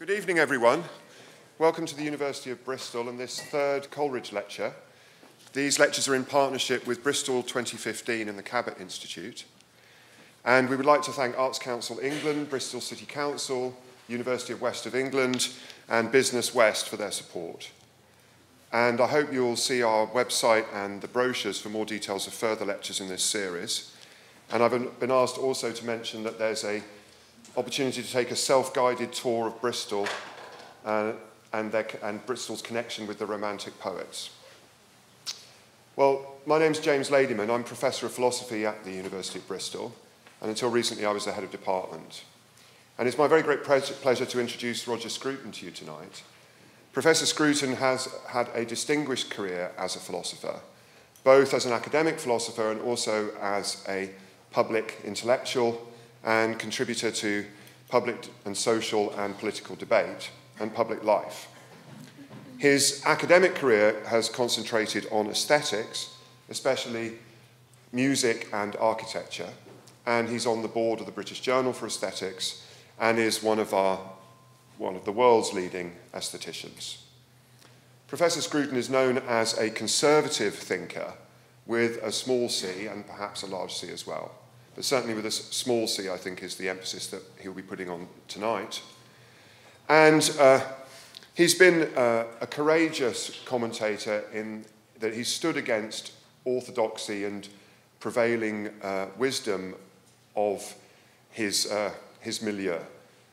Good evening, everyone. Welcome to the University of Bristol and this third Coleridge lecture. These lectures are in partnership with Bristol 2015 and the Cabot Institute. And we would like to thank Arts Council England, Bristol City Council, University of West of England, and Business West for their support. And I hope you'll see our website and the brochures for more details of further lectures in this series. And I've been asked also to mention that there's a opportunity to take a self-guided tour of Bristol uh, and, their, and Bristol's connection with the Romantic poets. Well, my name's James Ladyman. I'm Professor of Philosophy at the University of Bristol, and until recently I was the head of department. And it's my very great pleasure to introduce Roger Scruton to you tonight. Professor Scruton has had a distinguished career as a philosopher, both as an academic philosopher and also as a public intellectual and contributor to public and social and political debate and public life. His academic career has concentrated on aesthetics, especially music and architecture, and he's on the board of the British Journal for Aesthetics and is one of our one of the world's leading aestheticians. Professor Scruton is known as a conservative thinker with a small c and perhaps a large c as well. But certainly with a small c, I think, is the emphasis that he'll be putting on tonight. And uh, he's been uh, a courageous commentator in that he stood against orthodoxy and prevailing uh, wisdom of his, uh, his milieu.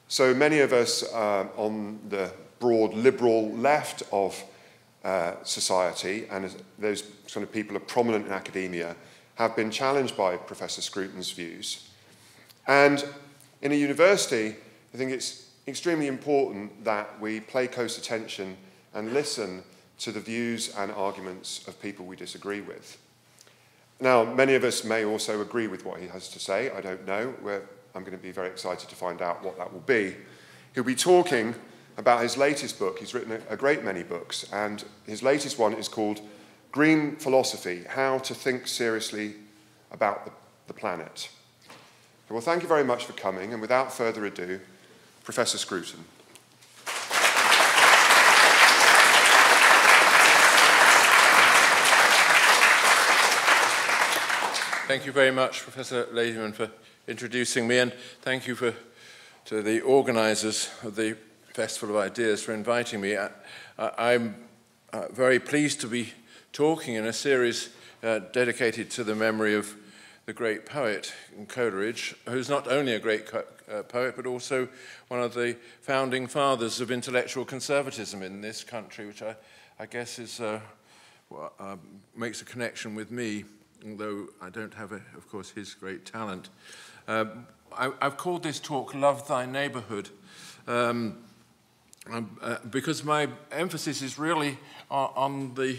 So many of us uh, on the broad liberal left of uh, society, and those sort of people are prominent in academia, have been challenged by Professor Scruton's views. And in a university, I think it's extremely important that we pay close attention and listen to the views and arguments of people we disagree with. Now, many of us may also agree with what he has to say. I don't know. We're I'm going to be very excited to find out what that will be. He'll be talking about his latest book. He's written a, a great many books, and his latest one is called Green Philosophy How to Think Seriously About the, the Planet. Well, thank you very much for coming, and without further ado, Professor Scruton. Thank you very much, Professor Ladyman, for introducing me, and thank you for, to the organisers of the Festival of Ideas for inviting me. I, am uh, very pleased to be talking in a series uh, dedicated to the memory of the great poet Coleridge, who's not only a great uh, poet, but also one of the founding fathers of intellectual conservatism in this country, which I, I guess is, uh, well, uh, makes a connection with me, although I don't have, a, of course, his great talent. Um, I, have called this talk Love Thy Neighborhood um, um, uh, because my emphasis is really on the,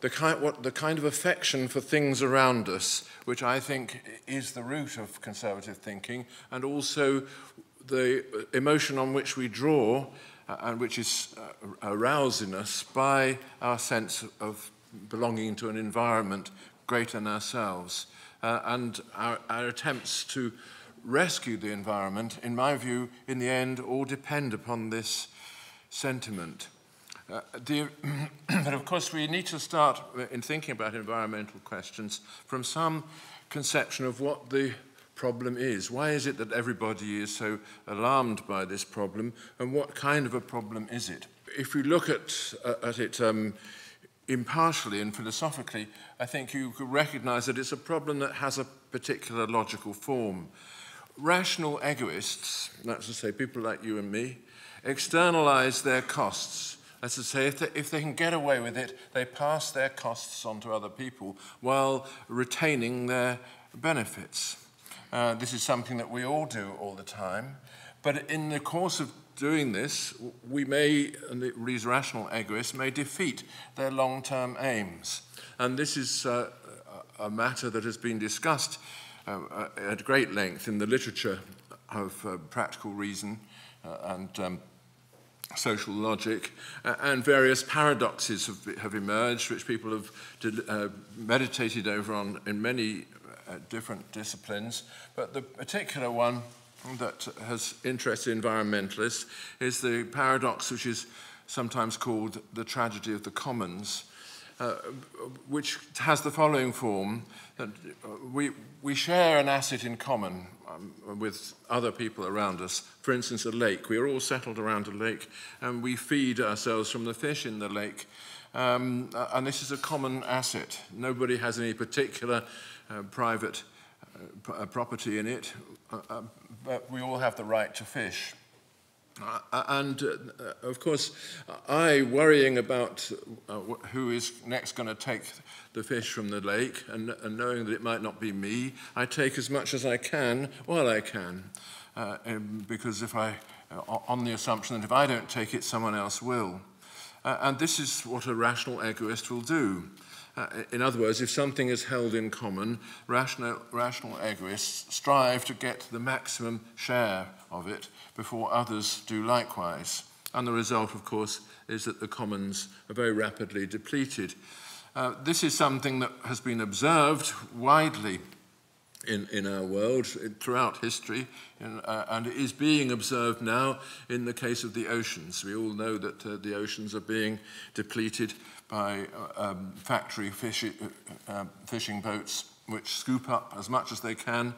the, kind, what, the kind of affection for things around us, which I think is the root of conservative thinking, and also the emotion on which we draw uh, and which is uh, aroused in us by our sense of belonging to an environment greater than ourselves uh, and our, our attempts to rescue the environment, in my view, in the end, all depend upon this sentiment. Uh, the, but of course, we need to start in thinking about environmental questions from some conception of what the problem is. Why is it that everybody is so alarmed by this problem, and what kind of a problem is it? If we look at, uh, at it um, impartially and philosophically, I think you could recognize that it's a problem that has a particular logical form. Rational egoists, that's to say, people like you and me, externalize their costs. That's to say, if they, if they can get away with it, they pass their costs on to other people while retaining their benefits. Uh, this is something that we all do all the time. But in the course of doing this, we may, and these rational egoists, may defeat their long-term aims. And this is uh, a matter that has been discussed uh, at great length in the literature of uh, practical reason uh, and um, social logic, uh, and various paradoxes have, have, emerged, which people have uh, meditated over on in many different disciplines. But the particular one that has interested environmentalists is the paradox which is sometimes called the tragedy of the commons, uh, which has the following form that we, we share an asset in common um, with other people around us. For instance, a lake. We are all settled around a lake and we feed ourselves from the fish in the lake. Um, and this is a common asset. Nobody has any particular uh, private uh, property in it, uh, uh, but we all have the right to fish. Uh, and uh, of course, I worrying about uh, who is next going to take the fish from the lake and, and, knowing that it might not be me, I take as much as I can while I can. Uh, um, because if I, uh, on the assumption that if I don't take it, someone else will. Uh, and this is what a rational egoist will do. In other words, if something is held in common, rational, rational egoists strive to get the maximum share of it before others do likewise. And the result, of course, is that the commons are very rapidly depleted. Uh, this is something that has been observed widely in, in our world throughout history, in, uh, and is being observed now in the case of the oceans. We all know that uh, the oceans are being depleted by uh, um, factory fish, uh, uh, fishing boats which scoop up as much as they can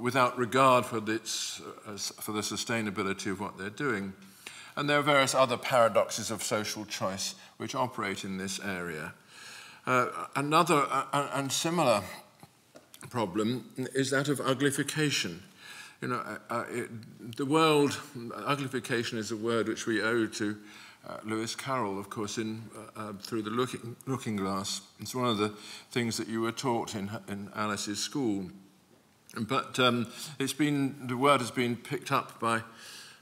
without regard for, its, for the sustainability of what they're doing. And there are various other paradoxes of social choice which operate in this area. another and similar problem is that of uglification. You know, uh, uh, it, the world, uglification is a word which we owe to uh, Lewis Carroll, of course, in, uh, uh, through the looking, looking glass. It's one of the things that you were taught in, in Alice's school. But um, it's been, the word has been picked up by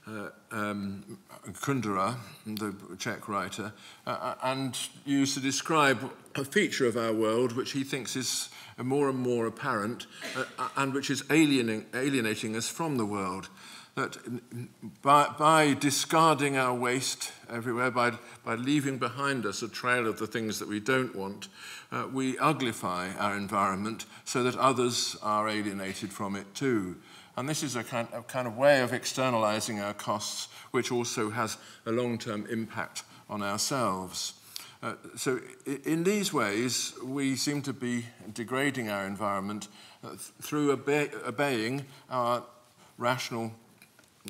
uh, um, Kundera, the Czech writer, uh, and used to describe a feature of our world which he thinks is more and more apparent uh, and which is alienating, alienating us from the world. That by, by discarding our waste everywhere, by, by leaving behind us a trail of the things that we don't want, uh, we uglify our environment so that others are alienated from it too. And this is a kind, a kind of way of externalizing our costs, which also has a long term impact on ourselves. Uh, so, in these ways, we seem to be degrading our environment uh, through obe obeying our rational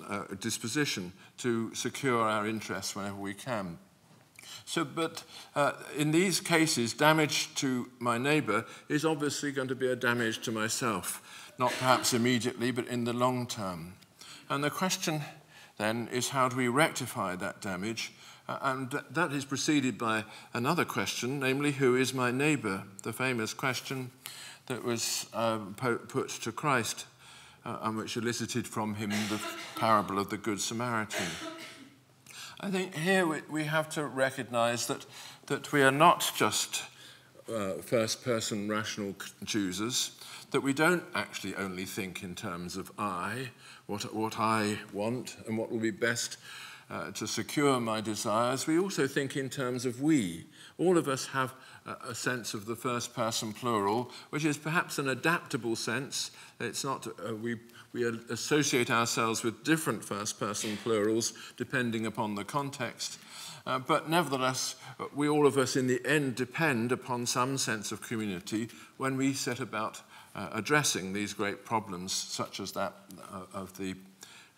uh, disposition to secure our interests whenever we can. So, but uh, in these cases, damage to my neighbour is obviously going to be a damage to myself not perhaps immediately, but in the long term. And the question then is how do we rectify that damage? Uh, and that is preceded by another question, namely, who is my neighbour? The famous question that was uh, put to Christ uh, and which elicited from him the parable of the Good Samaritan. I think here we, we have to recognize that, that we are not just uh, first person rational choosers, that we don't actually only think in terms of I, what, what I want, and what will be best uh, to secure my desires. We also think in terms of we. All of us have a, sense of the first person plural, which is perhaps an adaptable sense. It's not, uh, we, we associate ourselves with different first person plurals depending upon the context. Uh, but nevertheless, we all of us in the end depend upon some sense of community when we set about uh, addressing these great problems, such as that uh, of, the,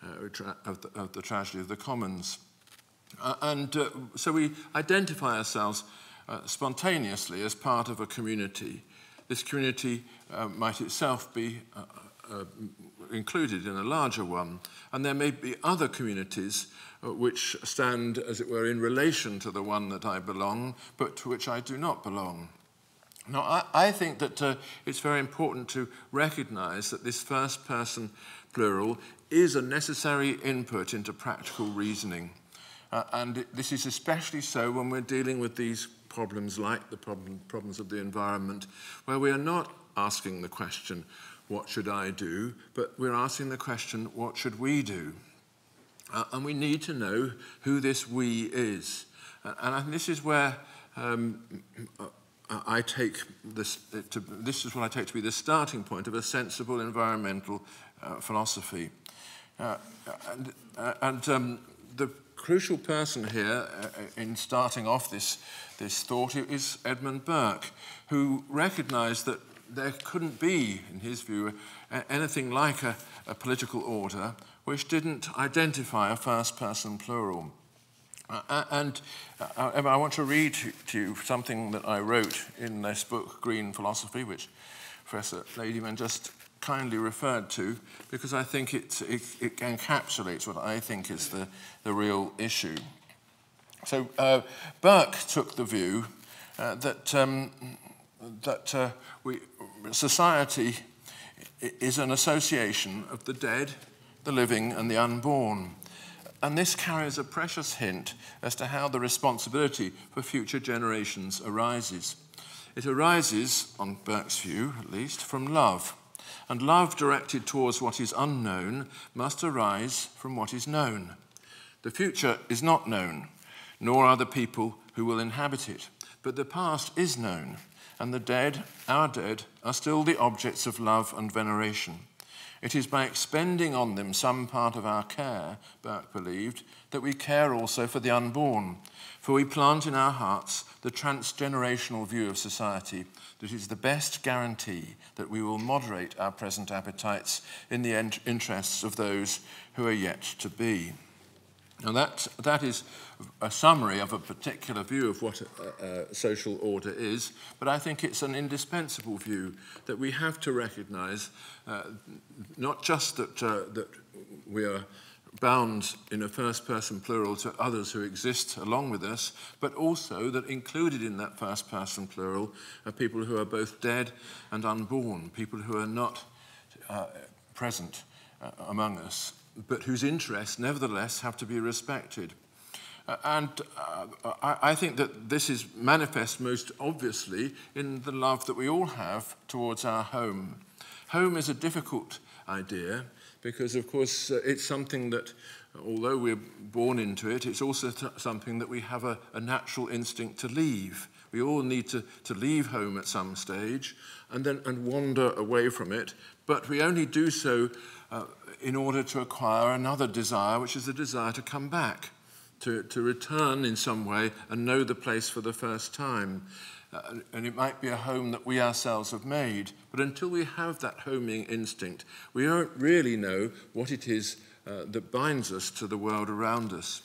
uh, of, the, of the tragedy of the commons. Uh, and so we identify ourselves uh, spontaneously as part of a community. This community might itself be included in a larger one, and there may be other communities which stand, as it were, in relation to the one that I belong, but to which I do not belong. Now, I, I think that uh, it's very important to recognize that this first person plural is a necessary input into practical reasoning. Uh, and it, this is especially so when we're dealing with these problems like the problem, problems of the environment, where we are not asking the question, what should I do? But we're asking the question, what should we do? Uh, and we need to know who this we is. Uh, and this is where um, I take this, to, this is what I take to be the starting point of a sensible environmental uh, philosophy. Uh, and, uh, and um, the crucial person here uh, in starting off this, this thought is Edmund Burke, who recognized that there couldn't be, in his view, anything like a, a political order which didn't identify a first person plural. Uh, and uh, I want to read to you something that I wrote in this book, Green Philosophy, which Professor Ladyman just kindly referred to, because I think it, it, it encapsulates what I think is the, the real issue. So uh, Burke took the view uh, that, um, that uh, we, society is an association of the dead, the living, and the unborn. And this carries a precious hint as to how the responsibility for future generations arises. It arises, on Burke's view at least, from love. And love directed towards what is unknown must arise from what is known. The future is not known, nor are the people who will inhabit it, but the past is known, and the dead, our dead, are still the objects of love and veneration. It is by expending on them some part of our care, Burke believed, that we care also for the unborn, for we plant in our hearts the transgenerational view of society that is the best guarantee that we will moderate our present appetites in the interests of those who are yet to be. Now, that, that is a summary of a particular view of what a, a, social order is, but I think it's an indispensable view that we have to recognize uh, not just that, uh, that we are bound in a first person plural to others who exist along with us, but also that included in that first person plural are people who are both dead and unborn, people who are not uh, present uh, among us but whose interests nevertheless have to be respected. Uh, and uh, I, I think that this is manifest most obviously in the love that we all have towards our home. Home is a difficult idea because, of course, uh, it's something that, although we're born into it, it's also something that we have a, a natural instinct to leave. We all need to, to leave home at some stage and then and wander away from it, but we only do so uh, in order to acquire another desire, which is the desire to come back, to, to return in some way and know the place for the first time. Uh, and it might be a home that we ourselves have made. But until we have that homing instinct, we don't really know what it is uh, that binds us to the world around us.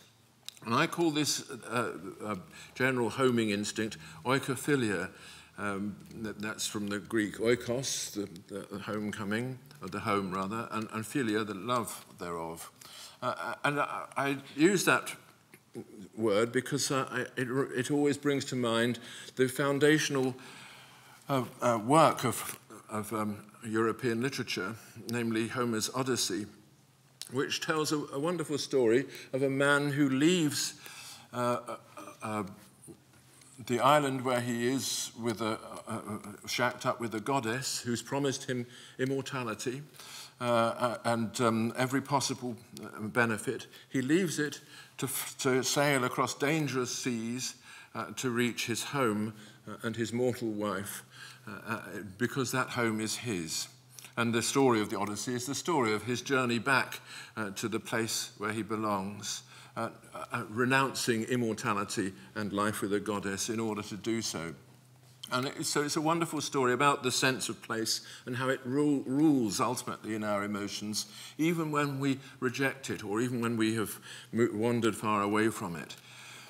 And I call this uh, uh general homing instinct oikophilia. Um, that, that's from the Greek oikos, the, the homecoming, the home rather, and, and philia, the love thereof. Uh, uh and I, I, use that word because uh, I, it, it, always brings to mind the foundational uh, uh work of, of um, European literature, namely Homer's Odyssey, which tells a, a wonderful story of a man who leaves uh, the island where he is with a, a, shacked up with a goddess who's promised him immortality uh, uh and um, every possible uh, benefit, he leaves it to, to sail across dangerous seas uh, to reach his home uh, and his mortal wife, uh, because that home is his. And the story of the Odyssey is the story of his journey back to the place where he belongs uh, uh, renouncing immortality and life with a goddess in order to do so. And it, so it's a wonderful story about the sense of place and how it rule, rules ultimately in our emotions, even when we reject it or even when we have wandered far away from it.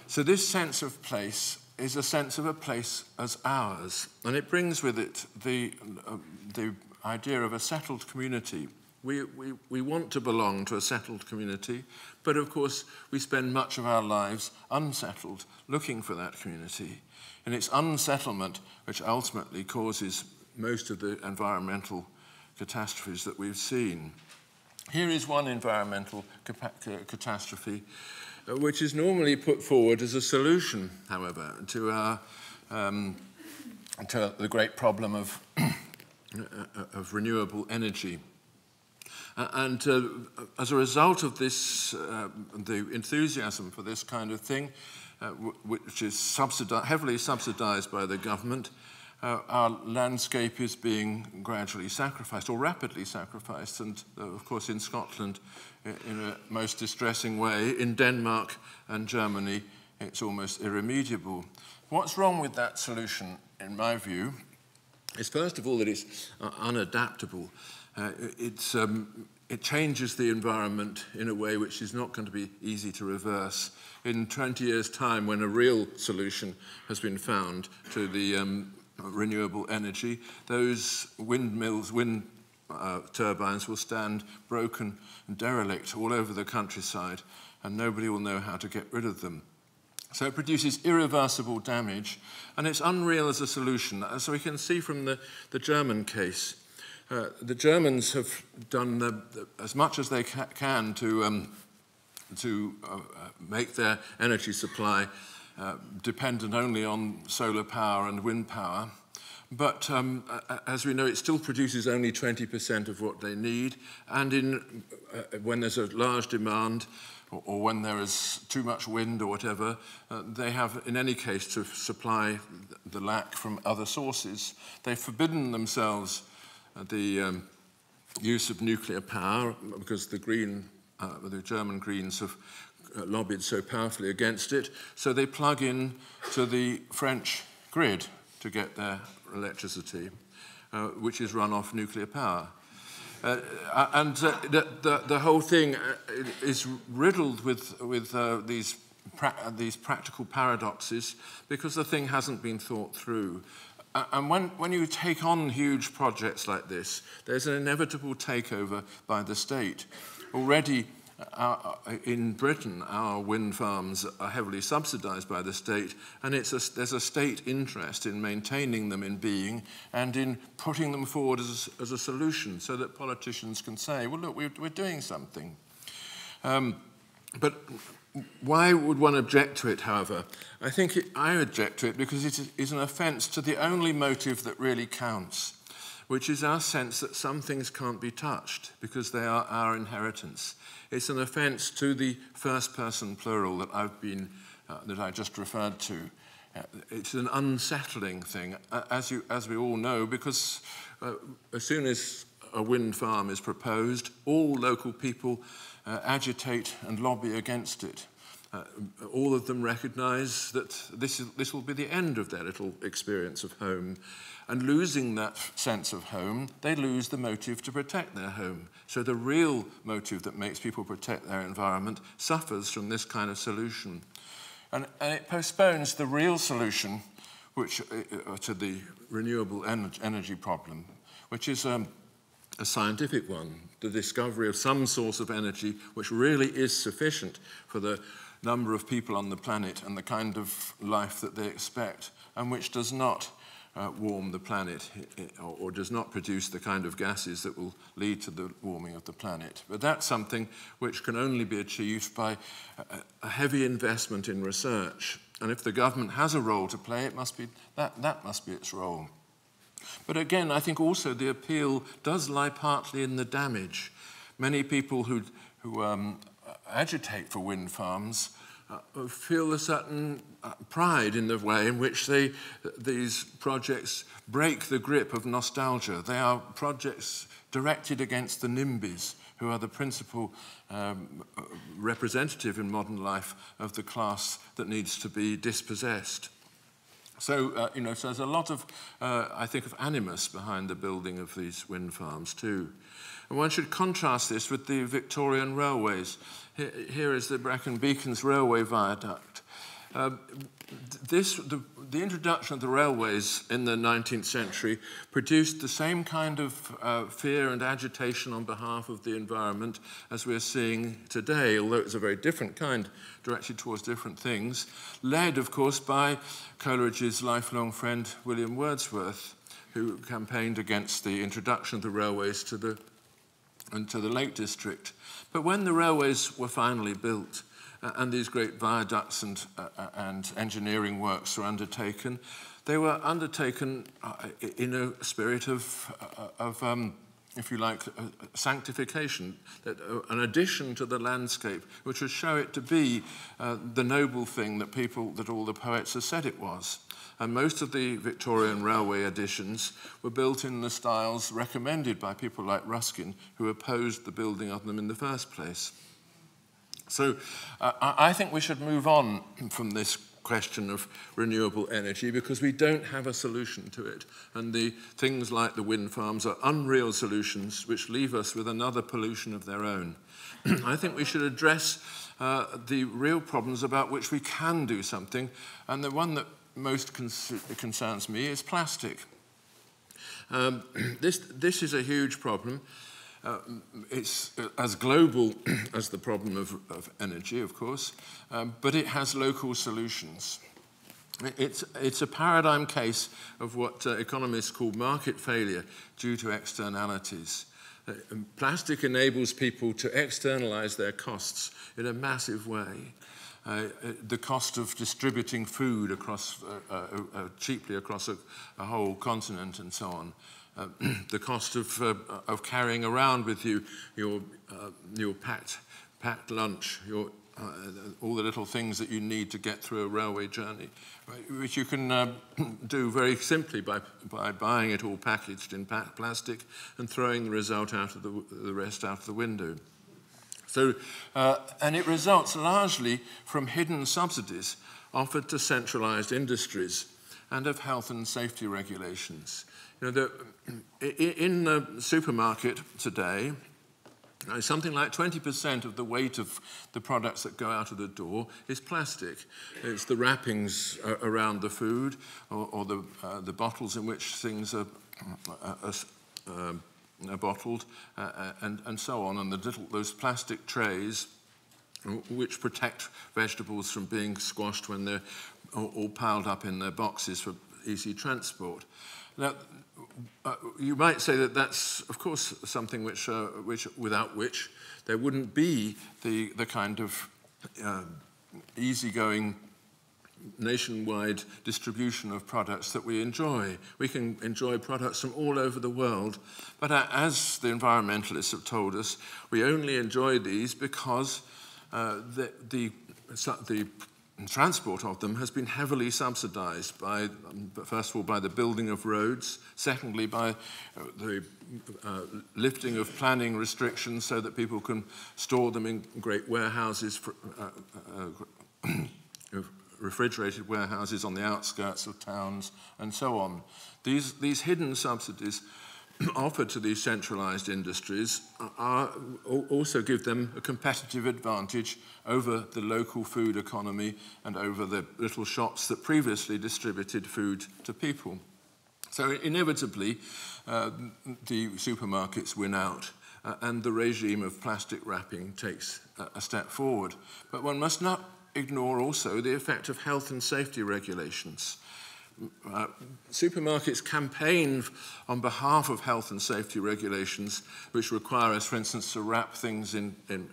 So, this sense of place is a sense of a place as ours, and it brings with it the, uh, the idea of a settled community we, we, want to belong to a settled community, but of course we spend much of our lives unsettled, looking for that community. And it's unsettlement which ultimately causes most of the environmental catastrophes that we've seen. Here is one environmental catastrophe uh, which is normally put forward as a solution, however, to, our, um, to the great problem of, of renewable energy. Uh, and uh, as a result of this, uh, the enthusiasm for this kind of thing, uh, which is subsidi heavily subsidized by the government, uh, our landscape is being gradually sacrificed or rapidly sacrificed. And uh, of course, in Scotland, in a most distressing way. In Denmark and Germany, it's almost irremediable. What's wrong with that solution, in my view, is first of all that it's unadaptable. Uh, it's, um, it changes the environment in a way which is not going to be easy to reverse. In 20 years' time, when a real solution has been found to the um, renewable energy, those windmills, wind uh, turbines will stand broken and derelict all over the countryside, and nobody will know how to get rid of them. So it produces irreversible damage, and it's unreal as a solution. So we can see from the, the German case, uh, the Germans have done the, the, as much as they ca can to, um, to uh, uh make their energy supply uh, dependent only on solar power and wind power. But um, as we know, it still produces only 20% of what they need. And in, uh, when there's a large demand, or, when there is too much wind or whatever, uh, they have, in any case, to supply the lack from other sources. They've forbidden themselves uh, the um, use of nuclear power because the Green, uh, the German Greens have uh, lobbied so powerfully against it. So they plug in to the French grid to get their electricity, uh, which is run off nuclear power. Uh, and uh, the, the, the, whole thing uh, is riddled with, with uh, these, pra these practical paradoxes because the thing hasn't been thought through. And when, when you take on huge projects like this, there's an inevitable takeover by the state. Already, our, uh, in Britain, our wind farms are heavily subsidized by the state, and it's a, there's a state interest in maintaining them in being and in putting them forward as as a solution so that politicians can say, well, look, we're, we're doing something. Um, but why would one object to it, however? I think it, I object to it because it is an offence to the only motive that really counts, which is our sense that some things can't be touched because they are our inheritance. It's an offence to the first person plural that I've been, uh, that I just referred to. Uh, it's an unsettling thing, uh, as, you, as we all know, because uh, as soon as a wind farm is proposed, all local people uh, agitate and lobby against it. Uh, all of them recognize that this, is, this will be the end of their little experience of home. And losing that sense of home, they lose the motive to protect their home. So the real motive that makes people protect their environment suffers from this kind of solution. And, and it postpones the real solution which, uh, uh to the renewable energy problem, which is um, a scientific one, the discovery of some source of energy which really is sufficient for the number of people on the planet and the kind of life that they expect, and which does not uh, warm the planet or, or does not produce the kind of gases that will lead to the warming of the planet. But that's something which can only be achieved by a, a heavy investment in research. And if the government has a role to play, it must be, that, that must be its role. But again, I think also the appeal does lie partly in the damage. Many people who, who um, agitate for wind farms uh, feel a certain uh, pride in the way in which they, these projects break the grip of nostalgia. They are projects directed against the NIMBYs, who are the principal um, representative in modern life of the class that needs to be dispossessed. So, uh, you know, so there's a lot of, uh, I think, of animus behind the building of these wind farms too. And one should contrast this with the Victorian railways. Here, is the Brecon Beacons Railway Viaduct. Uh, this, the, the, introduction of the railways in the 19th century produced the same kind of uh, fear and agitation on behalf of the environment as we're seeing today, although it's a very different kind, directed towards different things, led, of course, by Coleridge's lifelong friend William Wordsworth, who campaigned against the introduction of the railways to the, and to the Lake District. But when the railways were finally built, uh, and these great viaducts and, uh, uh, and engineering works were undertaken, they were undertaken uh, in a spirit of, uh, of um, if you like, sanctification, uh, an addition to the landscape, which would show it to be uh, the noble thing that people, that all the poets have said it was. And most of the Victorian railway additions were built in the styles recommended by people like Ruskin, who opposed the building of them in the first place. So uh, I think we should move on from this question of renewable energy because we don't have a solution to it. And the things like the wind farms are unreal solutions which leave us with another pollution of their own. I think we should address uh, the real problems about which we can do something. And the one that most concerns me is plastic. Um, this, this is a huge problem. Uh, it's as global as the problem of, of energy, of course, um, but it has local solutions. It's, it's a paradigm case of what uh, economists call market failure due to externalities. Uh, plastic enables people to externalize their costs in a massive way. Uh, uh the cost of distributing food across, uh, uh, cheaply across a, a, whole continent and so on uh, the cost of, uh, of carrying around with you your, uh, your packed, packed lunch, your, uh, all the little things that you need to get through a railway journey, which you can uh, do very simply by, by buying it all packaged in plastic and throwing the result out of the, the rest out of the window. So, uh, and it results largely from hidden subsidies offered to centralized industries and of health and safety regulations. Know, the, in the supermarket today, something like 20% of the weight of the products that go out of the door is plastic. It's the wrappings uh, around the food or, or the, uh, the bottles in which things are, uh, are, um, are bottled uh, uh, and, and so on, and the little, those plastic trays which protect vegetables from being squashed when they're all piled up in their boxes for easy transport. Now, uh, you might say that that's, of course, something which, uh, which, without which there wouldn't be the, the kind of uh, easygoing nationwide distribution of products that we enjoy. We can enjoy products from all over the world, but as the environmentalists have told us, we only enjoy these because uh, the, the, the transport of them has been heavily subsidized by, first of all, by the building of roads, secondly, by uh, the uh, lifting of planning restrictions so that people can store them in great warehouses, for, uh, uh, uh refrigerated warehouses on the outskirts of towns, and so on. These, these hidden subsidies offered to these centralized industries are, also give them a competitive advantage over the local food economy and over the little shops that previously distributed food to people. So inevitably, uh, the supermarkets win out uh, and the regime of plastic wrapping takes a, a step forward. But one must not ignore also the effect of health and safety regulations. Uh, supermarkets campaign on behalf of health and safety regulations, which require us, for instance, to wrap things in, in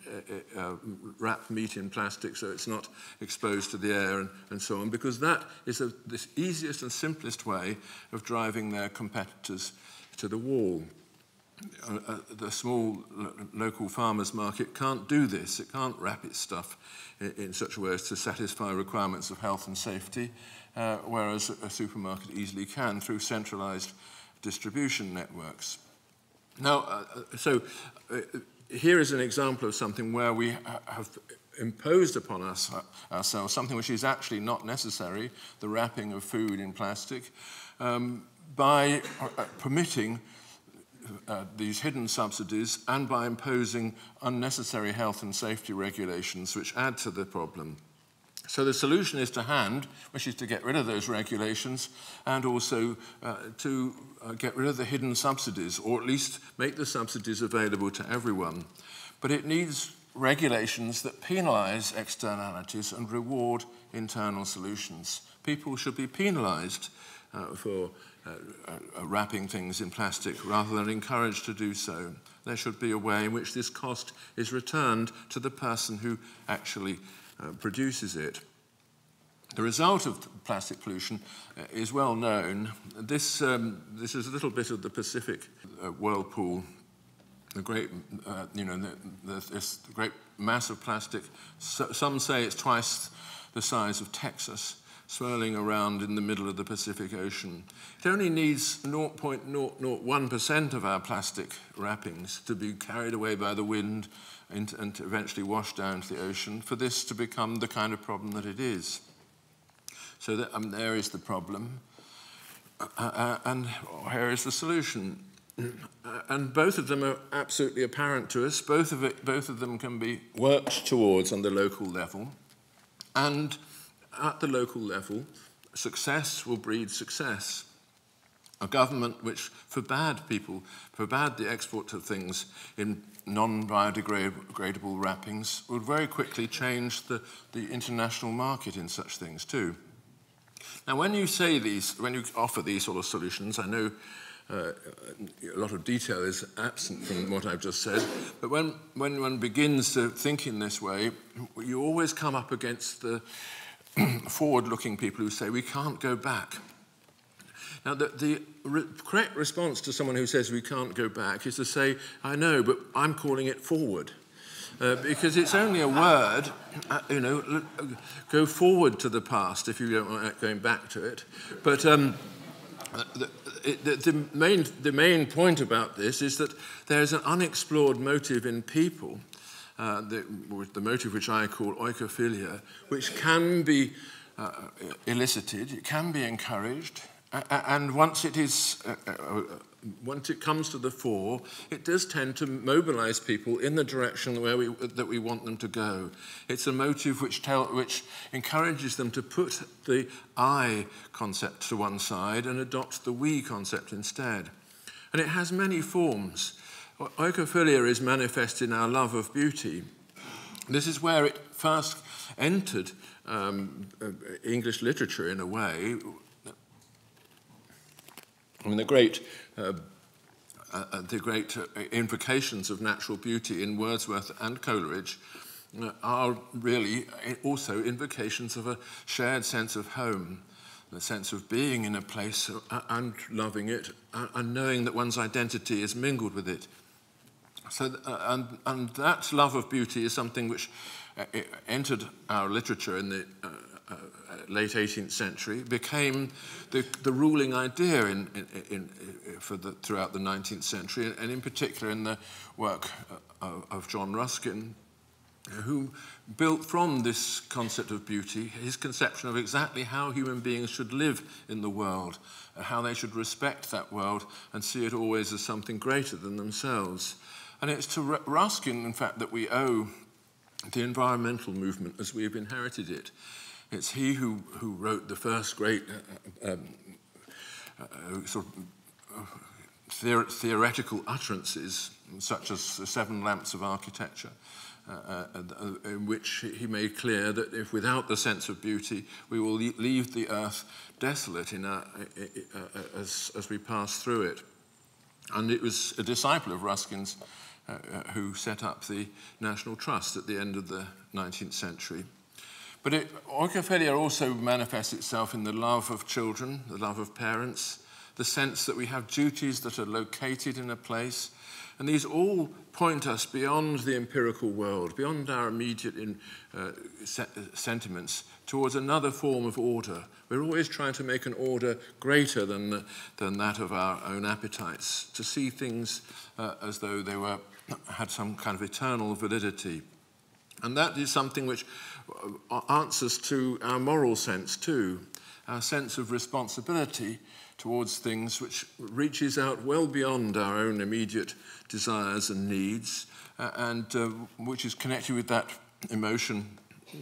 uh, uh, wrap meat in plastic so it's not exposed to the air and, and so on, because that is a, the easiest and simplest way of driving their competitors to the wall. Uh, uh, the small lo local farmers market can't do this. It can't wrap its stuff in, in such a way as to satisfy requirements of health and safety uh, whereas a supermarket easily can through centralized distribution networks. Now, uh, uh so uh, here is an example of something where we have imposed upon us uh, ourselves something which is actually not necessary, the wrapping of food in plastic, um, by permitting uh, these hidden subsidies and by imposing unnecessary health and safety regulations which add to the problem. So the solution is to hand, which is to get rid of those regulations and also uh, to uh, get rid of the hidden subsidies, or at least make the subsidies available to everyone. But it needs regulations that penalize externalities and reward internal solutions. People should be penalized uh, for uh, uh, wrapping things in plastic rather than encouraged to do so. There should be a way in which this cost is returned to the person who actually uh, produces it. The result of plastic pollution uh, is well known. This, um, this is a little bit of the Pacific uh, whirlpool the great, uh, you know, the, the, this great mass of plastic. So, some say it's twice the size of Texas, swirling around in the middle of the Pacific Ocean. It only needs 0.001% of our plastic wrappings to be carried away by the wind and, eventually wash down to the ocean for this to become the kind of problem that it is. So that, um, there is the problem. Uh, uh, and here is the solution. Uh, and both of them are absolutely apparent to us. Both of, it, both of them can be worked towards on the local level. And at the local level, success will breed success. A government which forbade people, forbade the export of things in non-biodegradable wrappings would very quickly change the, the international market in such things too. Now, when you say these, when you offer these sort of solutions, I know uh, a lot of detail is absent from what I've just said, but when, when one begins to think in this way, you always come up against the forward-looking people who say, we can't go back. Now, the, the re correct response to someone who says we can't go back is to say, I know, but I'm calling it forward. Uh, because it's only a word, uh, you know, go forward to the past if you don't like going back to it. But um, the, the, the, main, the main point about this is that there's an unexplored motive in people, uh, the, the motive which I call oikophilia, which can be uh, elicited, it can be encouraged, and once it is, uh, uh, uh, once it comes to the fore, it does tend to mobilize people in the direction where we, that we want them to go. It's a motive which, tell, which encourages them to put the I concept to one side and adopt the we concept instead. And it has many forms. Oikophilia is manifest in our love of beauty. This is where it first entered um, English literature in a way, I mean, the great, uh, uh, the great uh, invocations of natural beauty in Wordsworth and Coleridge uh, are really also invocations of a shared sense of home, the sense of being in a place uh, and loving it and knowing that one's identity is mingled with it. So, uh, and, and that love of beauty is something which entered our literature in the uh, late 18th century became the, the ruling idea in, in, in, for the, throughout the 19th century, and in particular in the work uh, of, of John Ruskin, who built from this concept of beauty his conception of exactly how human beings should live in the world, uh, how they should respect that world and see it always as something greater than themselves. And it's to Ruskin, in fact, that we owe the environmental movement as we have inherited it. It's he who, who wrote the first great uh, um, uh, sort of uh, theor theoretical utterances, such as the Seven Lamps of Architecture, uh, uh, in which he made clear that if without the sense of beauty, we will leave the earth desolate in as, as we pass through it. And it was a disciple of Ruskin's uh, who set up the National Trust at the end of the 19th century. But it, oikophilia also manifests itself in the love of children, the love of parents, the sense that we have duties that are located in a place. And these all point us beyond the empirical world, beyond our immediate in, uh, se sentiments, towards another form of order. We're always trying to make an order greater than, the, than that of our own appetites, to see things uh, as though they were, had some kind of eternal validity. And that is something which uh, answers to our moral sense too, our sense of responsibility towards things which reaches out well beyond our own immediate desires and needs, uh, and uh, which is connected with that emotion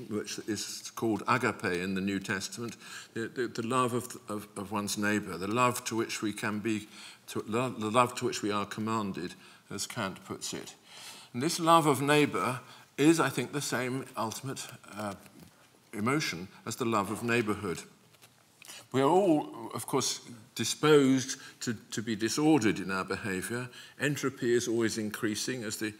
which is called agape in the New Testament, the, the, the love of, of, of, one's neighbour, the love to which we can be, to, the love to which we are commanded, as Kant puts it. And this love of neighbour is, I think, the same ultimate uh, emotion as the love of neighborhood. We are all, of course, disposed to, to be disordered in our behavior. Entropy is always increasing, as the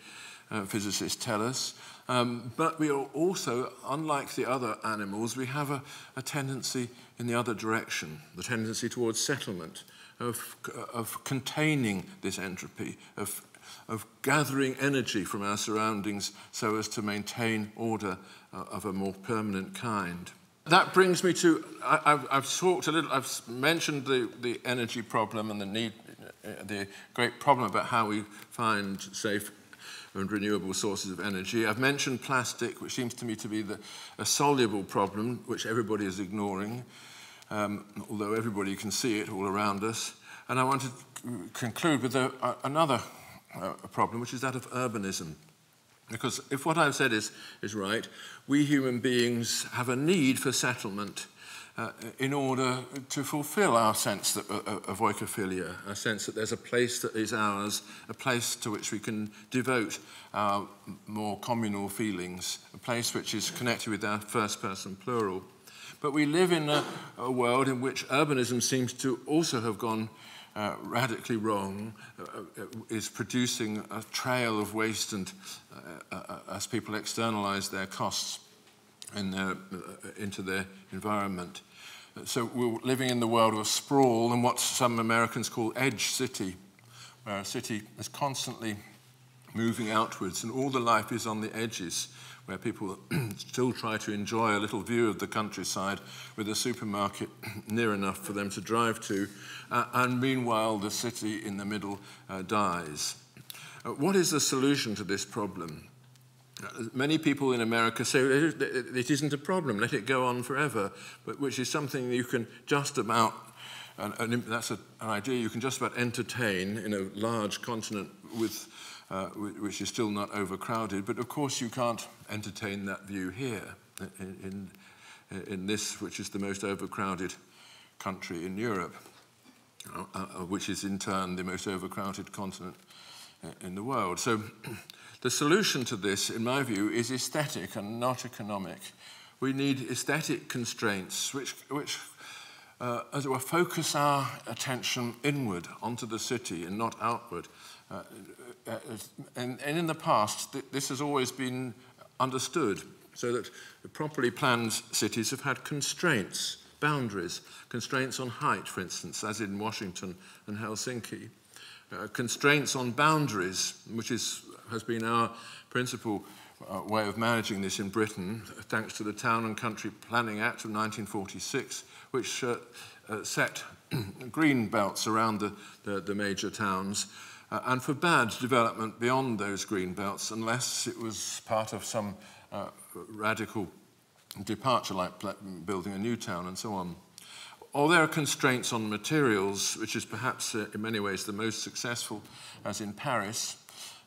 uh, physicists tell us. Um, but we are also, unlike the other animals, we have a, a tendency in the other direction, the tendency towards settlement, of, of containing this entropy, of of gathering energy from our surroundings so as to maintain order uh, of a more permanent kind. That brings me to, I, I've, I've talked a little, I've mentioned the, the energy problem and the need, uh, the great problem about how we find safe and renewable sources of energy. I've mentioned plastic, which seems to me to be the, a soluble problem, which everybody is ignoring, um, although everybody can see it all around us. And I want to conclude with a, a, another uh, problem, which is that of urbanism. Because if what I've said is, is right, we human beings have a need for settlement uh, in order to fulfill our sense that, uh, of oikophilia, a sense that there's a place that is ours, a place to which we can devote our more communal feelings, a place which is connected with our first person plural. But we live in a, a world in which urbanism seems to also have gone uh, radically wrong uh, uh, is producing a trail of waste and uh, uh, as people externalize their costs in their, into their environment. So we're living in the world of sprawl and what some Americans call edge city, where a city is constantly moving outwards and all the life is on the edges. Where people still try to enjoy a little view of the countryside with a supermarket near enough for them to drive to, uh, and meanwhile the city in the middle uh, dies. Uh, what is the solution to this problem? Uh, many people in America say it isn't a problem, let it go on forever, but which is something you can just about, and, and that's a, an idea you can just about entertain in a large continent with uh, which is still not overcrowded. But of course, you can't entertain that view here in, in, in this, which is the most overcrowded country in Europe, uh, uh, which is in turn the most overcrowded continent uh, in the world. So the solution to this, in my view, is aesthetic and not economic. We need aesthetic constraints which, which uh, as it were, focus our attention inward onto the city and not outward. Uh, uh, and, and in the past, th this has always been understood, so that properly planned cities have had constraints, boundaries, constraints on height, for instance, as in Washington and Helsinki, uh, constraints on boundaries, which is, has been our principal uh, way of managing this in Britain, thanks to the Town and Country Planning Act of 1946, which uh, uh, set green belts around the, the, the major towns uh, and forbade development beyond those green belts unless it was part of some uh, radical departure like building a new town and so on. Or there are constraints on materials, which is perhaps uh, in many ways the most successful, as in Paris,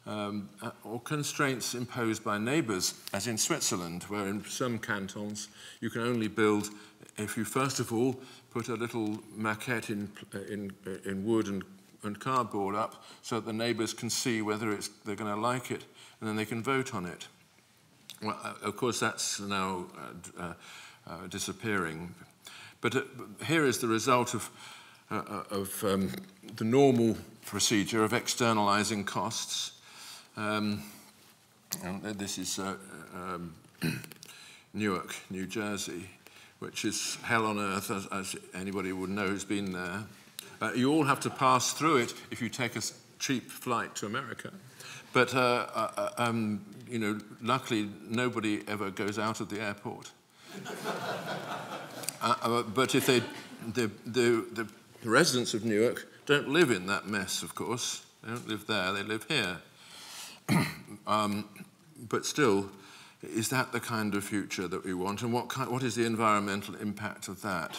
um, uh, or constraints imposed by neighbours, as in Switzerland, where in some cantons you can only build if you first of all put a little maquette in, in, in wood and and cardboard up so that the neighbours can see whether it's, they're going to like it and then they can vote on it. Well, uh, of course, that's now uh, uh, uh disappearing. But uh, here is the result of, uh, of um, the normal procedure of externalizing costs. Um, this is um, Newark, New Jersey, which is hell on earth, as, as anybody would know who's been there. Uh, you all have to pass through it if you take a cheap flight to America. But, uh, uh, um, you know, luckily nobody ever goes out of the airport. Uh, uh, but if they, the, the, the residents of Newark don't live in that mess, of course. They don't live there, they live here. um, but still, is that the kind of future that we want? And what, kind, what is the environmental impact of that?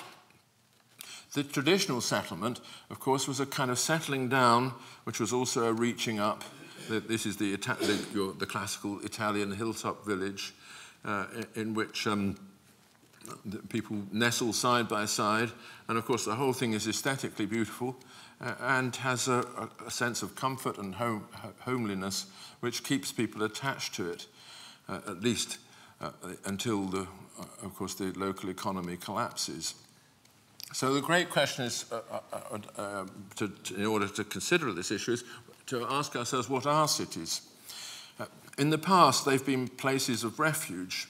The traditional settlement, of course, was a kind of settling down, which was also a reaching up. This is the, the, the classical Italian hilltop village uh, in which um, people nestle side by side. And of course, the whole thing is aesthetically beautiful uh, and has a, a, sense of comfort and home, homeliness which keeps people attached to it, uh, at least uh, until, the, uh, of course, the local economy collapses. So the great question is, uh, uh, uh, uh, to, to, in order to consider this issue, is to ask ourselves, what are cities? Uh, in the past, they've been places of refuge.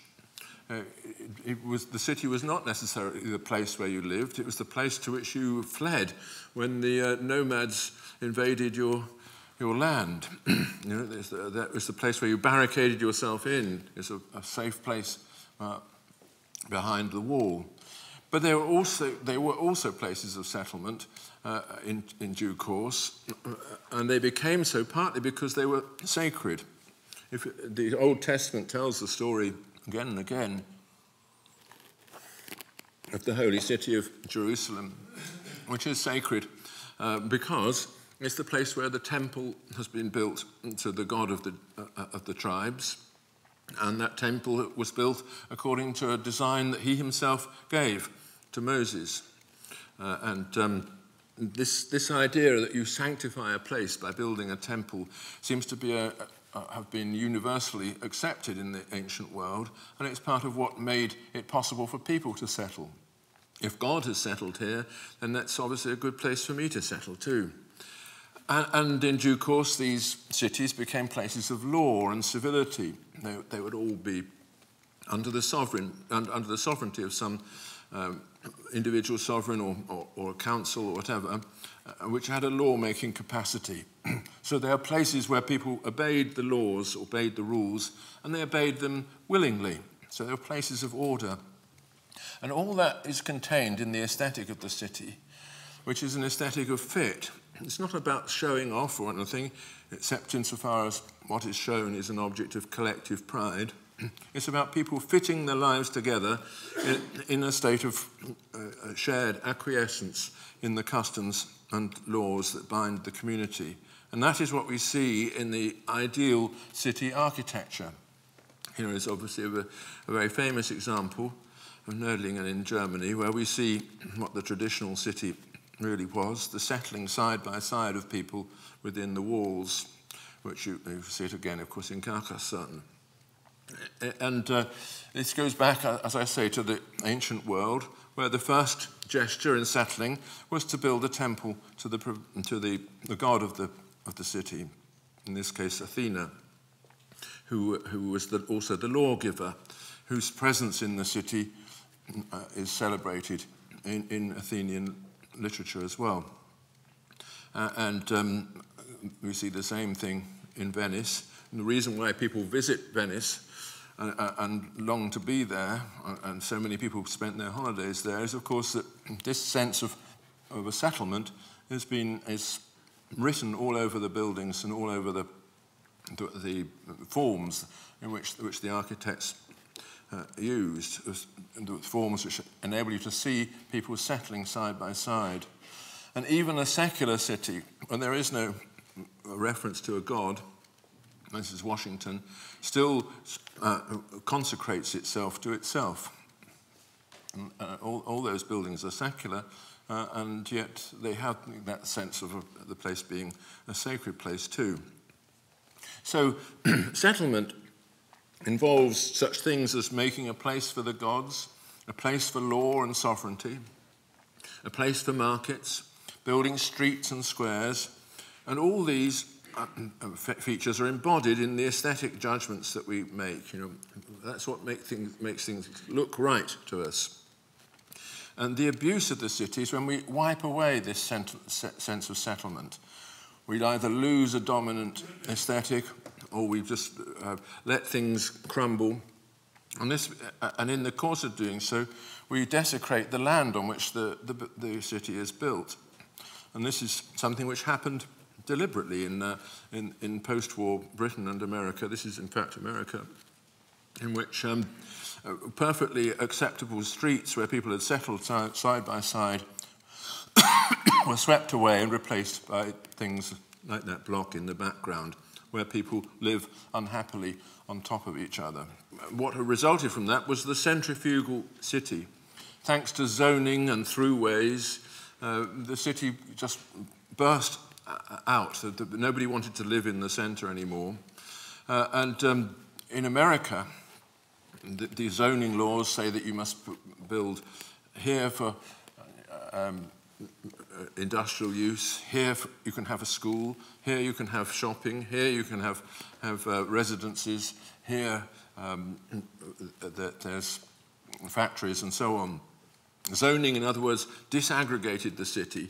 Uh, it, it was, the city was not necessarily the place where you lived, it was the place to which you fled when the nomads invaded your, your land. you know, the, that was the place where you barricaded yourself in. It's a, a safe place behind the wall. But there were also, there were also places of settlement uh, in, in due course, and they became so partly because they were sacred. If the Old Testament tells the story again and again of the holy city of Jerusalem, which is sacred uh, because it's the place where the temple has been built to the god of the, uh, of the tribes. And that temple was built according to a design that he himself gave to Moses. Uh, and um, this, this idea that you sanctify a place by building a temple seems to be a, a, have been universally accepted in the ancient world, and it's part of what made it possible for people to settle. If God has settled here, then that's obviously a good place for me to settle too. And, in due course, these cities became places of law and civility. They, they would all be under the sovereign, under the sovereignty of some um, individual sovereign or, or, or a council or whatever, uh, which had a law-making capacity. so there are places where people obeyed the laws, obeyed the rules, and they obeyed them willingly. So there are places of order. And all that is contained in the aesthetic of the city, which is an aesthetic of fit. It's not about showing off or anything, except insofar as what is shown is an object of collective pride. It's about people fitting their lives together in, in a state of uh, shared acquiescence in the customs and laws that bind the community. And that is what we see in the ideal city architecture. Here is obviously a, a very famous example of Nördlingen in Germany, where we see what the traditional city really was, the settling side by side of people within the walls, which you, you see it again, of course, in Carcassonne. And uh, this goes back, uh, as I say, to the ancient world, where the first gesture in settling was to build a temple to the, to the, the god of the, of the city, in this case Athena, who, who was the, also the lawgiver, whose presence in the city uh, is celebrated in, in Athenian literature as well. Uh, and um, we see the same thing in Venice. And the reason why people visit Venice and, long to be there, and so many people spent their holidays there, is of course that this sense of, of a settlement has been is written all over the buildings and all over the, the, the forms in which, which the architects uh, used, the forms which enable you to see people settling side by side. And even a secular city, when there is no reference to a god, is Washington, still uh, consecrates itself to itself. And, uh, all, all, those buildings are secular, uh, and yet they have that sense of a, the place being a sacred place too. So, settlement involves such things as making a place for the gods, a place for law and sovereignty, a place for markets, building streets and squares, and all these features are embodied in the aesthetic judgments that we make. You know, that's what make things, makes things look right to us. And the abuse of the city is when we wipe away this sense of settlement. We'd either lose a dominant aesthetic or we just uh, let things crumble. And, this, uh, and in the course of doing so, we desecrate the land on which the, the, the city is built. And this is something which happened deliberately in, uh, in, in post-war Britain and America. This is, in fact, America, in which um, uh, perfectly acceptable streets where people had settled side by side were swept away and replaced by things like that block in the background where people live unhappily on top of each other. What resulted from that was the centrifugal city. Thanks to zoning and throughways, uh, the city just burst out. that Nobody wanted to live in the center anymore. Uh, and um, in America, the, the, zoning laws say that you must build here for um, uh, industrial use. Here you can have a school. Here you can have shopping. Here you can have, have uh, residences. Here um, that there's factories and so on. Zoning, in other words, disaggregated the city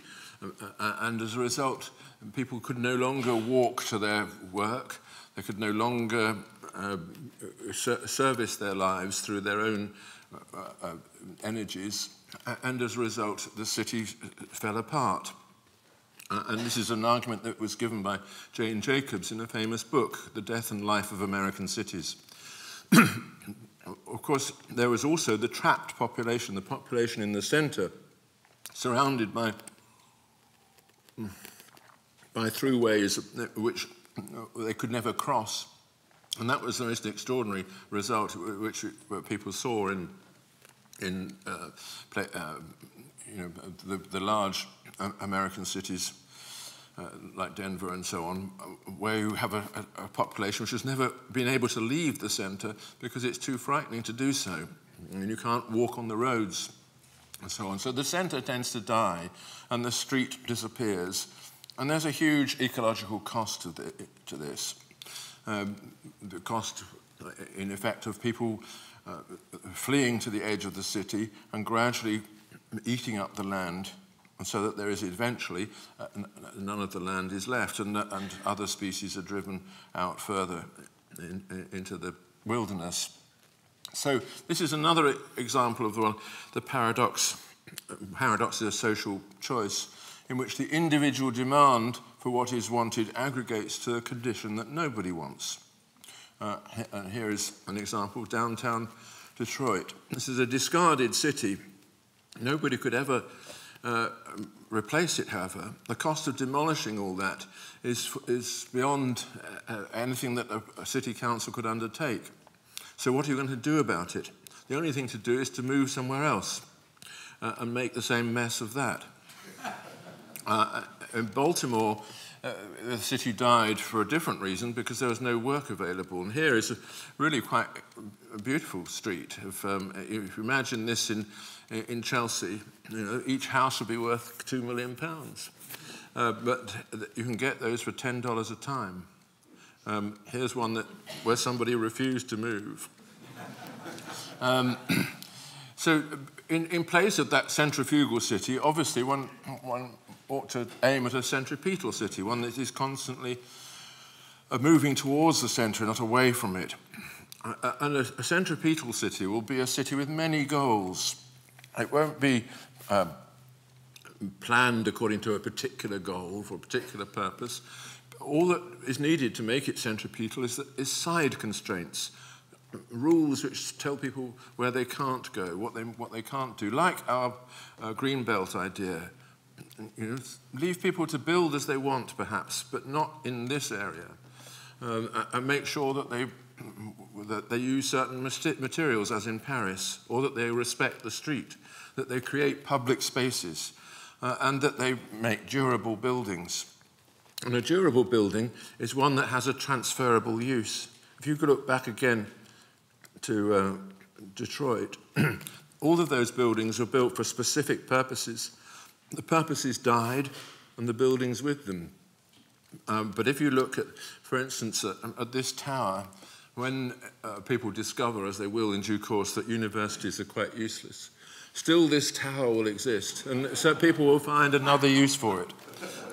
uh, and as a result, people could no longer walk to their work, they could no longer uh, ser service their lives through their own uh, uh, energies, and as a result, the city fell apart. Uh, and this is an argument that was given by Jane Jacobs in a famous book, The Death and Life of American Cities. of course, there was also the trapped population, the population in the center, surrounded by, by throughways which they could never cross. And that was the most extraordinary result which people saw in, in uh, play, uh, you know, the, the large American cities uh, like Denver and so on, where you have a, a, a, population which has never been able to leave the centre because it's too frightening to do so. And you can't walk on the roads and so on. So the centre tends to die and the street disappears. And there's a huge ecological cost to, the, to this. Um, the cost, in effect, of people uh, fleeing to the edge of the city and gradually eating up the land and so that there is eventually uh, none of the land is left and, uh, and other species are driven out further in, in, into the wilderness. So this is another example of the, the paradox, paradox of social choice in which the individual demand for what is wanted aggregates to a condition that nobody wants. Uh, and here is an example downtown Detroit. This is a discarded city. Nobody could ever uh, replace it, however. The cost of demolishing all that is, is beyond uh, anything that a, a city council could undertake. So what are you going to do about it? The only thing to do is to move somewhere else uh, and make the same mess of that. Uh, in Baltimore, uh, the city died for a different reason because there was no work available. And here is a really quite a beautiful street. If, um, if you imagine this in, in Chelsea, you know, each house would be worth two million pounds. Uh, but you can get those for $10 a time. Um, here's one that, where somebody refused to move. Um, so in, in place of that centrifugal city, obviously one, one ought to aim at a centripetal city, one that is constantly uh, moving towards the centre, not away from it. And a, centripetal city will be a city with many goals. It won't be um, planned according to a particular goal for a particular purpose. All that is needed to make it centripetal is, is side constraints, rules which tell people where they can't go, what they, what they can't do, like our uh, green belt idea you know, leave people to build as they want, perhaps, but not in this area. Um, and make sure that they, that they use certain materials, as in Paris, or that they respect the street, that they create public spaces, uh, and that they make durable buildings. And a durable building is one that has a transferable use. If you could look back again to uh, Detroit, all of those buildings were built for specific purposes the purposes died and the buildings with them. Um, but if you look at, for instance, at, at this tower, when uh, people discover, as they will in due course, that universities are quite useless, still this tower will exist. And so people will find another use for it.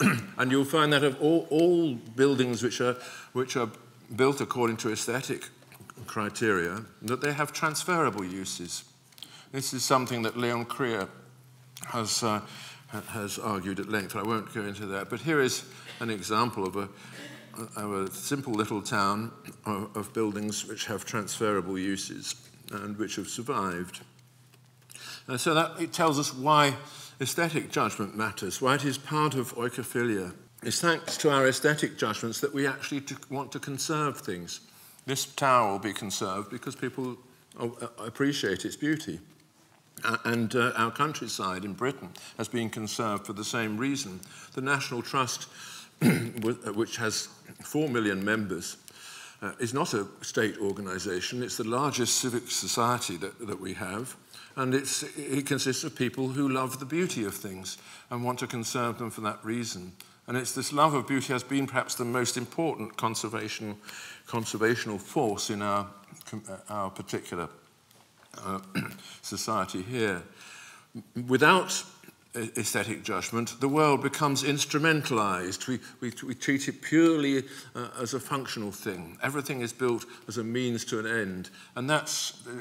and you'll find that of all, all buildings which are, which are built according to aesthetic criteria, that they have transferable uses. This is something that Leon Krier has uh, has argued at length. I won't go into that. But here is an example of a, of a simple little town of, of buildings which have transferable uses and which have survived. Uh, so that it tells us why aesthetic judgment matters, why it is part of oikophilia. It's thanks to our aesthetic judgments that we actually want to conserve things. This tower will be conserved because people appreciate its beauty. Uh, and uh, our countryside in Britain has been conserved for the same reason. The National Trust, uh, which has four million members, uh, is not a state organisation. It's the largest civic society that, that we have. And it consists of people who love the beauty of things and want to conserve them for that reason. And it's this love of beauty has been perhaps the most important conservation, conservational force in our, our particular uh, society here. Without aesthetic judgment, the world becomes instrumentalized. We, we, we treat it purely uh, as a functional thing. Everything is built as a means to an end. And that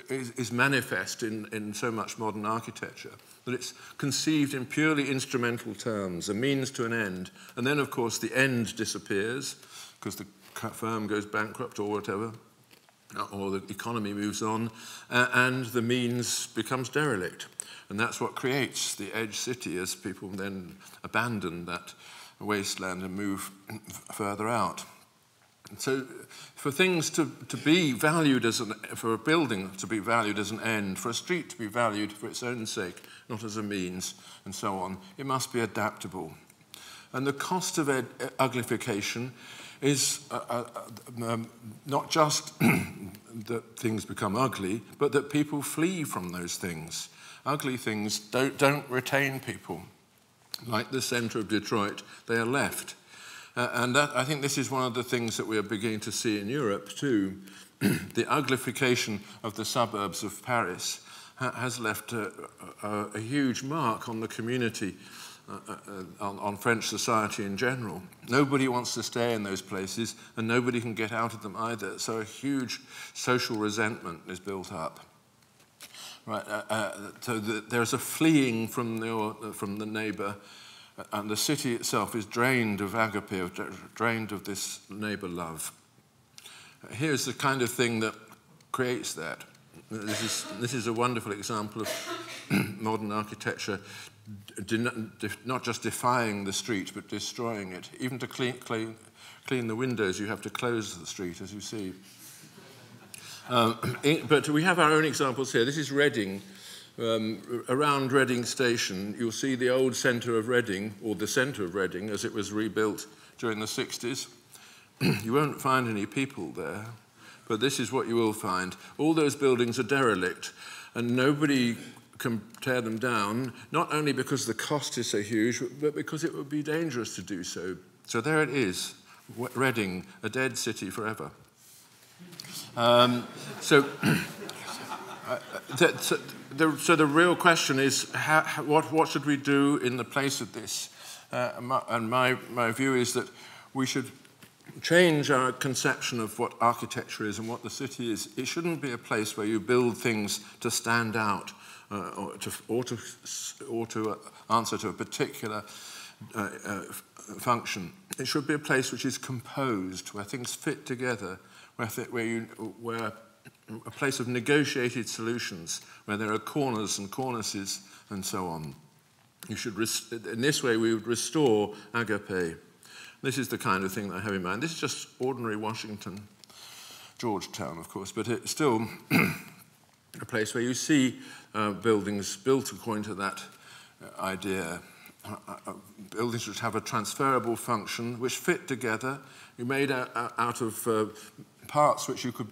is, is manifest in, in so much modern architecture, that it's conceived in purely instrumental terms, a means to an end. And then, of course, the end disappears because the firm goes bankrupt or whatever, or the economy moves on, uh, and the means becomes derelict. And that's what creates the edge city as people then abandon that wasteland and move further out. So for things to, to be valued as an, for a building to be valued as an end, for a street to be valued for its own sake, not as a means, and so on, it must be adaptable. And the cost of ed- uglification is uh, uh, um, not just that things become ugly, but that people flee from those things ugly things don't, don't retain people. Like the centre of Detroit, they are left. Uh, and that, I think this is one of the things that we are beginning to see in Europe too. the uglification of the suburbs of Paris ha has left a, a, a, huge mark on the community, uh, uh, uh, on, on French society in general. Nobody wants to stay in those places, and nobody can get out of them either. So a huge social resentment is built up. Right, uh, uh, so the, there's a fleeing from the, uh, from the neighbor, uh, and the city itself is drained of agape, drained of this neighbor love. Here's the kind of thing that creates that. This is, this is a wonderful example of modern architecture not just defying the street, but destroying it. Even to clean, clean, clean the windows, you have to close the street, as you see. Um, but we have our own examples here. This is Reading. Um, around Reading Station, you'll see the old centre of Reading, or the centre of Reading, as it was rebuilt during the 60s. you won't find any people there, but this is what you will find. All those buildings are derelict, and nobody tear them down, not only because the cost is so huge, but because it would be dangerous to do so. So there it is, Reading, a dead city forever. Um, so, uh, so, the, so the real question is, how, what, what should we do in the place of this? Uh, and my, my view is that we should change our conception of what architecture is and what the city is. It shouldn't be a place where you build things to stand out uh, or, to, or, to, or to answer to a particular uh, uh, function. It should be a place which is composed, where things fit together where, where, you, where a place of negotiated solutions, where there are corners and cornices and so on. You should in this way, we would restore agape. This is the kind of thing that I have in mind. This is just ordinary Washington, Georgetown, of course, but it's still a place where you see uh, buildings built according to that uh, idea. Uh, uh, buildings which have a transferable function, which fit together. You made out of uh, parts which you could,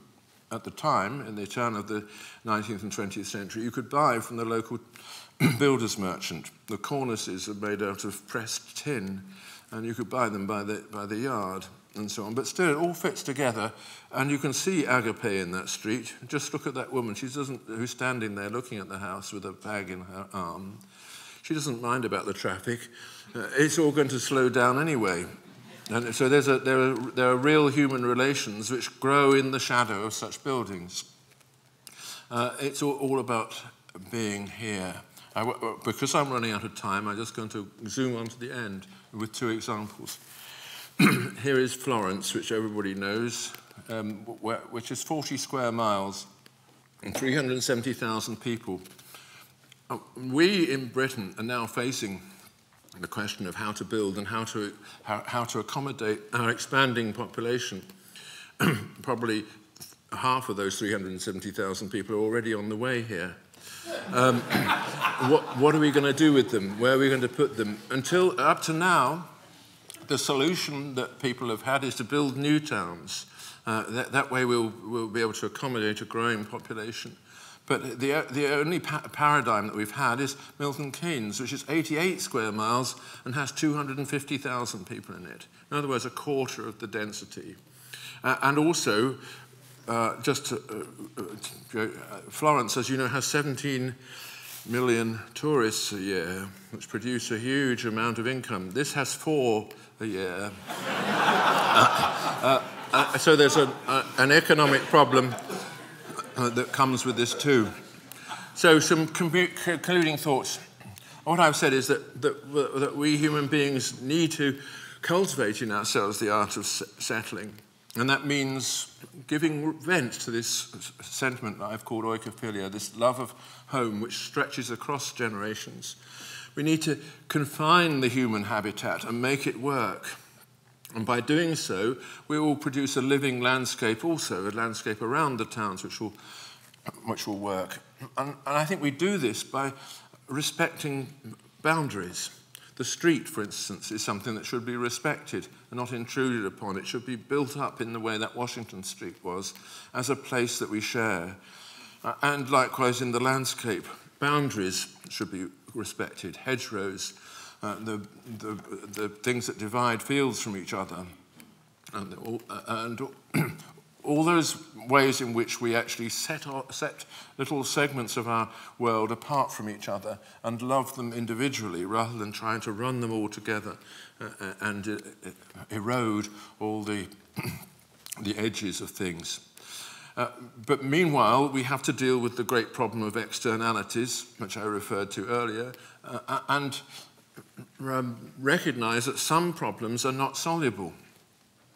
at the time, in the turn of the 19th and 20th century, you could buy from the local builder's merchant. The cornices are made out of pressed tin, and you could buy them by the, by the yard and so on. But still, it all fits together, and you can see Agape in that street. Just look at that woman. She doesn't, who's standing there looking at the house with a bag in her arm. She doesn't mind about the traffic. Uh, it's all going to slow down anyway. And so there's a, there, are, there are real human relations which grow in the shadow of such buildings. Uh, it's all, all, about being here. I, because I'm running out of time, I'm just going to zoom on to the end with two examples. here is Florence, which everybody knows, um, which is 40 square miles and 370,000 people. Uh, we in Britain are now facing the question of how to build and how to, how, how to accommodate our expanding population. Probably half of those 370,000 people are already on the way here. Um, what, what are we going to do with them? Where are we going to put them? Until up to now, the solution that people have had is to build new towns. Uh, that, that way we'll, we'll be able to accommodate a growing population. But the, the only pa paradigm that we've had is Milton Keynes, which is 88 square miles and has 250,000 people in it. In other words, a quarter of the density. Uh, and also, uh, just to, uh, uh, uh Florence, as you know, has 17 million tourists a year, which produce a huge amount of income. This has four uh, uh, uh, so there's a, an economic problem uh, that comes with this too. So some concluding thoughts. What I've said is that, that, that we human beings need to cultivate in ourselves the art of settling. And that means giving vent to this sentiment that I've called oikophilia, this love of home which stretches across generations. We need to confine the human habitat and make it work. And by doing so, we will produce a living landscape also, a landscape around the towns which will, which will work. And, and I think we do this by respecting boundaries. The street, for instance, is something that should be respected and not intruded upon. It should be built up in the way that Washington Street was, as a place that we share. Uh, and likewise in the landscape, boundaries should be respected hedgerows, uh, the, the, the things that divide fields from each other, and, all, uh, and all those ways in which we actually set, our, set little segments of our world apart from each other and love them individually rather than trying to run them all together uh, uh and uh, uh, erode all the, the edges of things. Uh, but meanwhile, we have to deal with the great problem of externalities, which I referred to earlier, uh, and um, recognize that some problems are not soluble.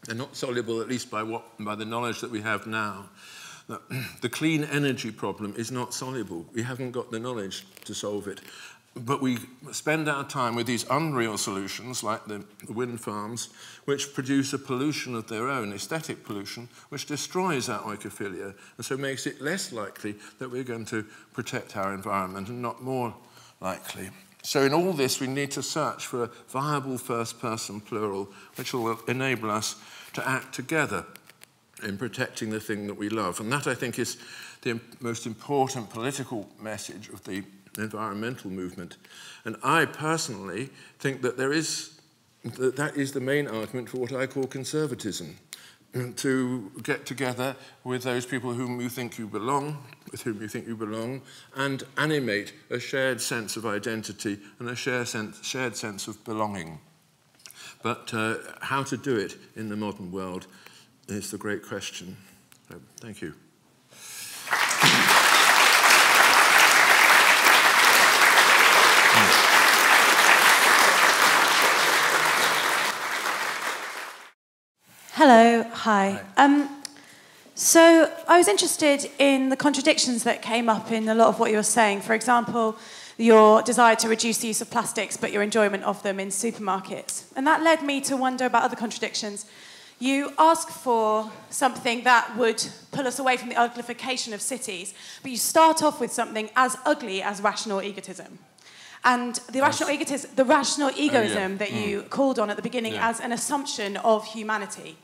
They're not soluble, at least by, what, by the knowledge that we have now. The clean energy problem is not soluble. We haven't got the knowledge to solve it. But we spend our time with these unreal solutions, like the wind farms, which produce a pollution of their own, aesthetic pollution, which destroys our oikophilia, and so makes it less likely that we're going to protect our environment, and not more likely. So in all this, we need to search for a viable first-person plural, which will enable us to act together in protecting the thing that we love. And that, I think, is the most important political message of the environmental movement. And I personally think that there is, that, that is the main argument for what I call conservatism to get together with those people whom you think you belong, with whom you think you belong, and animate a shared sense of identity and a shared sense, shared sense of belonging. But uh, how to do it in the modern world is the great question. So, thank you. Hello, hi. hi. Um, so I was interested in the contradictions that came up in a lot of what you were saying. For example, your desire to reduce the use of plastics, but your enjoyment of them in supermarkets. And that led me to wonder about other contradictions. You ask for something that would pull us away from the uglification of cities, but you start off with something as ugly as rational egotism. And the rational egotism, the rational egoism oh, yeah. that mm. you called on at the beginning yeah. as an assumption of humanity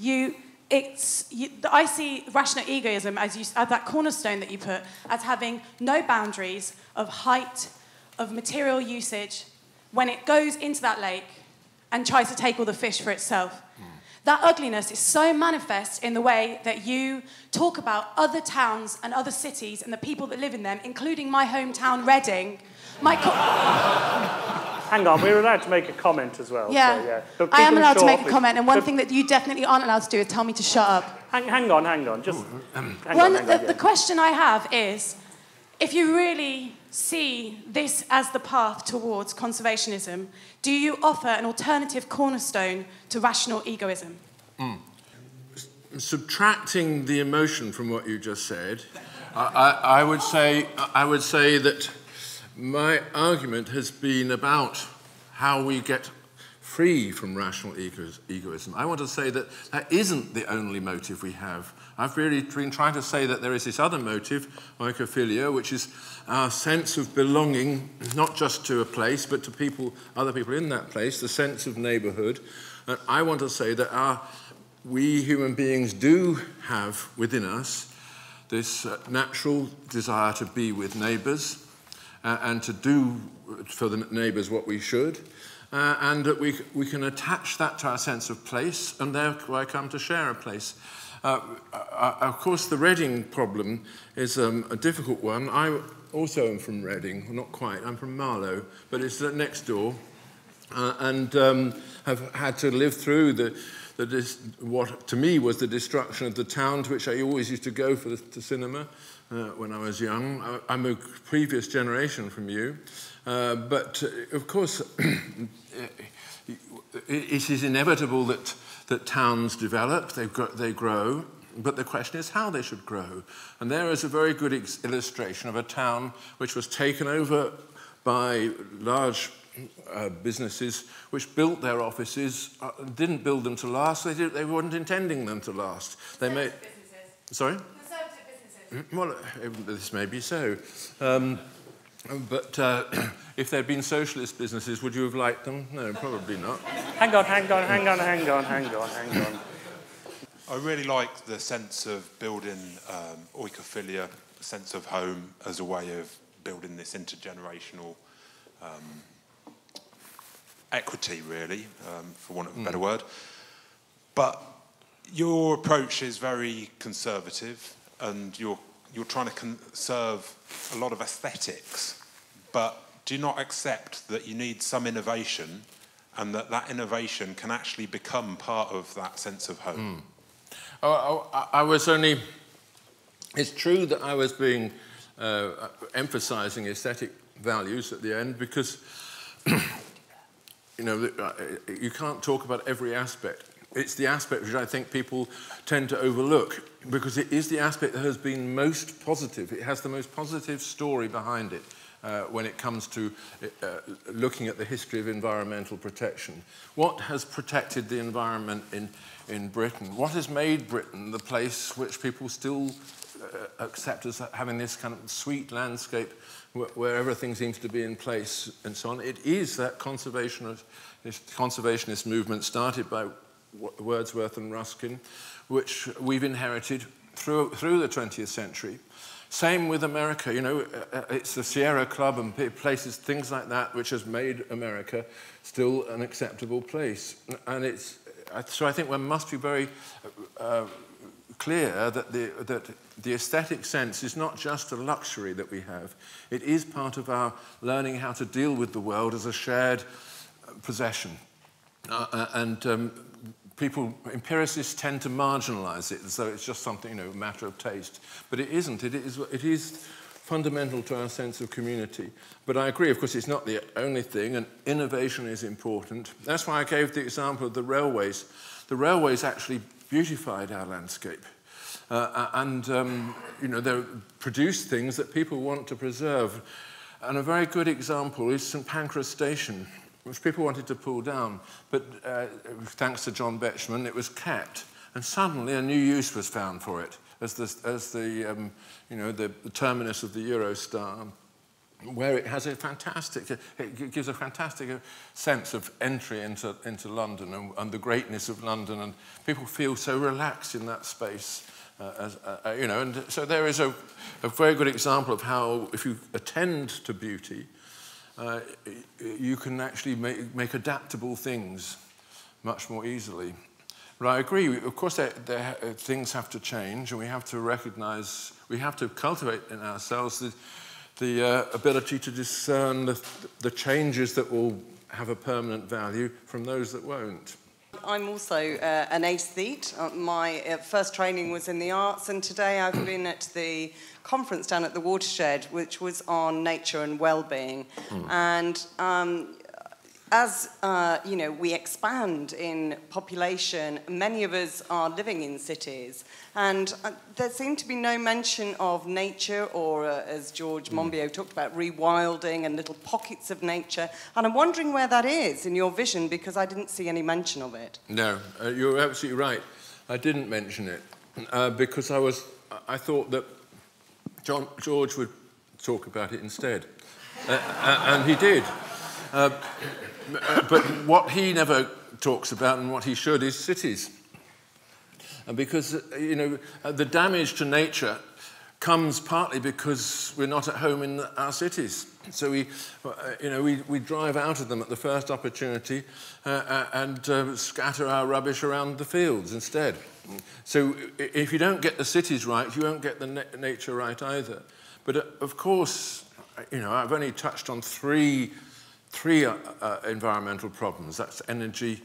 you, it's, you, I see rational egoism as, you, as that cornerstone that you put as having no boundaries of height, of material usage, when it goes into that lake and tries to take all the fish for itself. Mm. That ugliness is so manifest in the way that you talk about other towns and other cities and the people that live in them, including my hometown, Reading. My Hang on, we're allowed to make a comment as well. Yeah, so, yeah. I am allowed to make a comment, and one thing that you definitely aren't allowed to do is tell me to shut up. Hang, hang on, hang on, just. hang one, on, hang the, on, yeah. the question I have is, if you really see this as the path towards conservationism, do you offer an alternative cornerstone to rational egoism? Mm. Subtracting the emotion from what you just said, I, I, I, would say I would say that my argument has been about how we get free from rational egoism. I want to say that that isn't the only motive we have. I've really been trying to say that there is this other motive, oikophilia, which is our sense of belonging, not just to a place, but to people, other people in that place, the sense of neighborhood. And I want to say that our, we human beings do have within us this uh, natural desire to be with neighbors, uh, and to do for the neighbours what we should, uh, and that we, we can attach that to our sense of place and thereby come to share a place. Uh, uh, of course, the Reading problem is um, a difficult one. I also am from Reading, not quite, I'm from Marlow, but it's next door, uh, and um, have had to live through the, the dis- what to me was the destruction of the town to which I always used to go for the, the cinema uh, when I was young. I, I'm a previous generation from you, uh, but uh, of course, it is inevitable that, that towns develop, they, they grow, but the question is how they should grow. And there is a very good illustration of a town which was taken over by large uh, businesses which built their offices, uh, didn't build them to last, they, did, they weren't intending them to last. They made, sorry? Mm, well, uh, this may be so. Um, but uh, if there'd been socialist businesses, would you have liked them? No, probably not. hang on, hang on, hang on, hang on, hang on, hang on. I really like the sense of building um, oikophilia, a sense of home as a way of building this intergenerational um, equity, really, um, for want of a better mm. word. But your approach is very conservative and you're you're trying to conserve a lot of aesthetics, but do not accept that you need some innovation and that that innovation can actually become part of that sense of home. Mm. Oh, oh, I was only, it's true that I was being, uh, emphasizing aesthetic values at the end because, you know, uh, you can't talk about every aspect it's the aspect which I think people tend to overlook because it is the aspect that has been most positive. It has the most positive story behind it uh, when it comes to uh, looking at the history of environmental protection. What has protected the environment in, in Britain? What has made Britain the place which people still uh, accept as having this kind of sweet landscape where, where everything seems to be in place and so on? It is that conservationist, conservationist movement started by Wordsworth and Ruskin, which we've inherited through, through the 20th century. Same with America, you know, uh, uh, it's the Sierra Club and places, things like that, which has made America still an acceptable place. And it's, uh, so I think one must be very uh, clear that the, that the aesthetic sense is not just a luxury that we have. It is part of our learning how to deal with the world as a shared possession. Uh, and um, people, empiricists tend to marginalize it though it's just something, you know, a matter of taste. But it isn't. It is, it is fundamental to our sense of community. But I agree, of course, it's not the only thing, and innovation is important. That's why I gave the example of the railways. The railways actually beautified our landscape. Uh, and, um, you know, they produce things that people want to preserve. And a very good example is St Pancras Station which people wanted to pull down. But uh, thanks to John Betjeman, it was kept. And suddenly a new use was found for it as the, as the, um, you know, the, the terminus of the Eurostar, where it has a fantastic, it gives a fantastic sense of entry into, into London and, and the greatness of London. And people feel so relaxed in that space. Uh, as, uh, uh you know, and so there is a, a very good example of how, if you attend to beauty, uh, you can actually make, make adaptable things much more easily. But I agree, of course, they're, they're, things have to change, and we have to recognize, we have to cultivate in ourselves the, the uh, ability to discern the, the changes that will have a permanent value from those that won't. I'm also uh, an aesthete. Uh, my uh, first training was in the arts, and today I've been at the conference down at the Watershed, which was on nature and well-being. Mm. And um, as uh, you know, we expand in population. Many of us are living in cities, and uh, there seemed to be no mention of nature, or uh, as George mm. Monbiot talked about, rewilding and little pockets of nature. And I'm wondering where that is in your vision, because I didn't see any mention of it. No, uh, you're absolutely right. I didn't mention it uh, because I was. I thought that John, George would talk about it instead, uh, and he did. Uh, but what he never talks about and what he should is cities. And because, uh, you know, uh, the damage to nature comes partly because we're not at home in our cities. So we, you know, we, we drive out of them at the first opportunity uh, and uh, scatter our rubbish around the fields instead. So if you don't get the cities right, you won't get the na nature right either. But uh, of course, you know, I've only touched on three, three uh, uh, environmental problems. That's energy,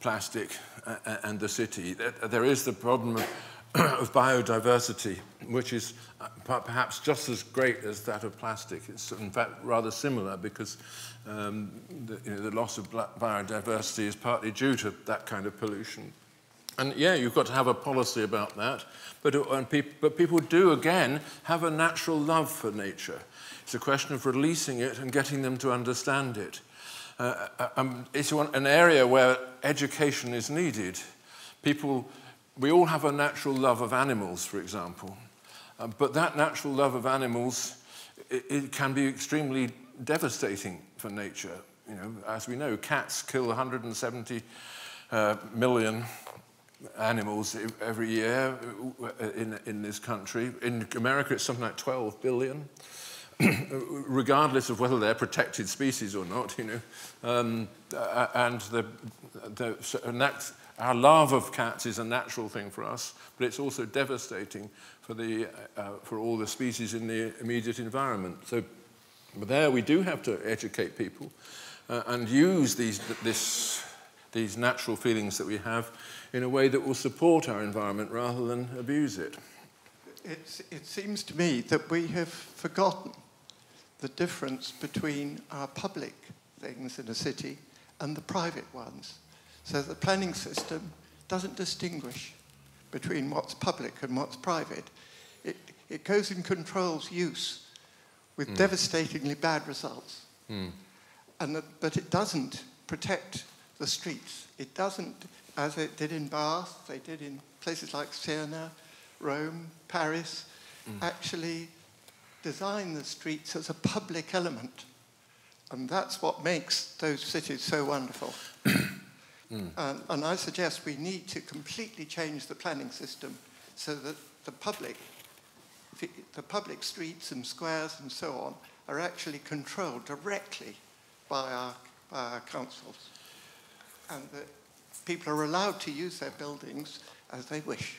plastic, uh, and the city. There is the problem of, of biodiversity, which is uh, perhaps just as great as that of plastic. It's in fact rather similar because um, the, you know, the loss of biodiversity is partly due to that kind of pollution. And yeah, you've got to have a policy about that. But, uh, and but people do, again, have a natural love for nature. It's a question of releasing it and getting them to understand it. Uh, uh um, it's one, an area where education is needed. People, we all have a natural love of animals, for example. Uh, but that natural love of animals, it, it can be extremely devastating for nature. You know, as we know, cats kill 170 uh, million animals every year uh, in, in this country. In America, it's something like 12 billion, regardless of whether they're protected species or not, you know. Um, and the, the, so, and that's, our love of cats is a natural thing for us, but it's also devastating for, the, uh, for all the species in the immediate environment. So but there we do have to educate people uh, and use these, this, these natural feelings that we have in a way that will support our environment rather than abuse it. It's, it seems to me that we have forgotten the difference between our public things in a city and the private ones. So the planning system doesn't distinguish between what's public and what's private. It, it goes and controls use with mm. devastatingly bad results. Mm. And the, but it doesn't protect the streets. It doesn't as it did in Bath, they did in places like Siena, Rome, Paris, mm. actually design the streets as a public element. And that's what makes those cities so wonderful. mm. um, and I suggest we need to completely change the planning system so that the public, the public streets and squares and so on, are actually controlled directly by our, by our councils. And that people are allowed to use their buildings as they wish.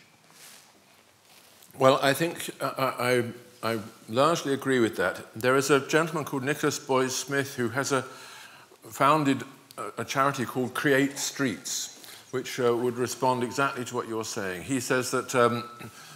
Well, I think uh, uh, I, I largely agree with that. There is a gentleman called Nicholas Boys Smith who has a, founded a, a charity called Create Streets, which uh, would respond exactly to what you're saying. He says that um,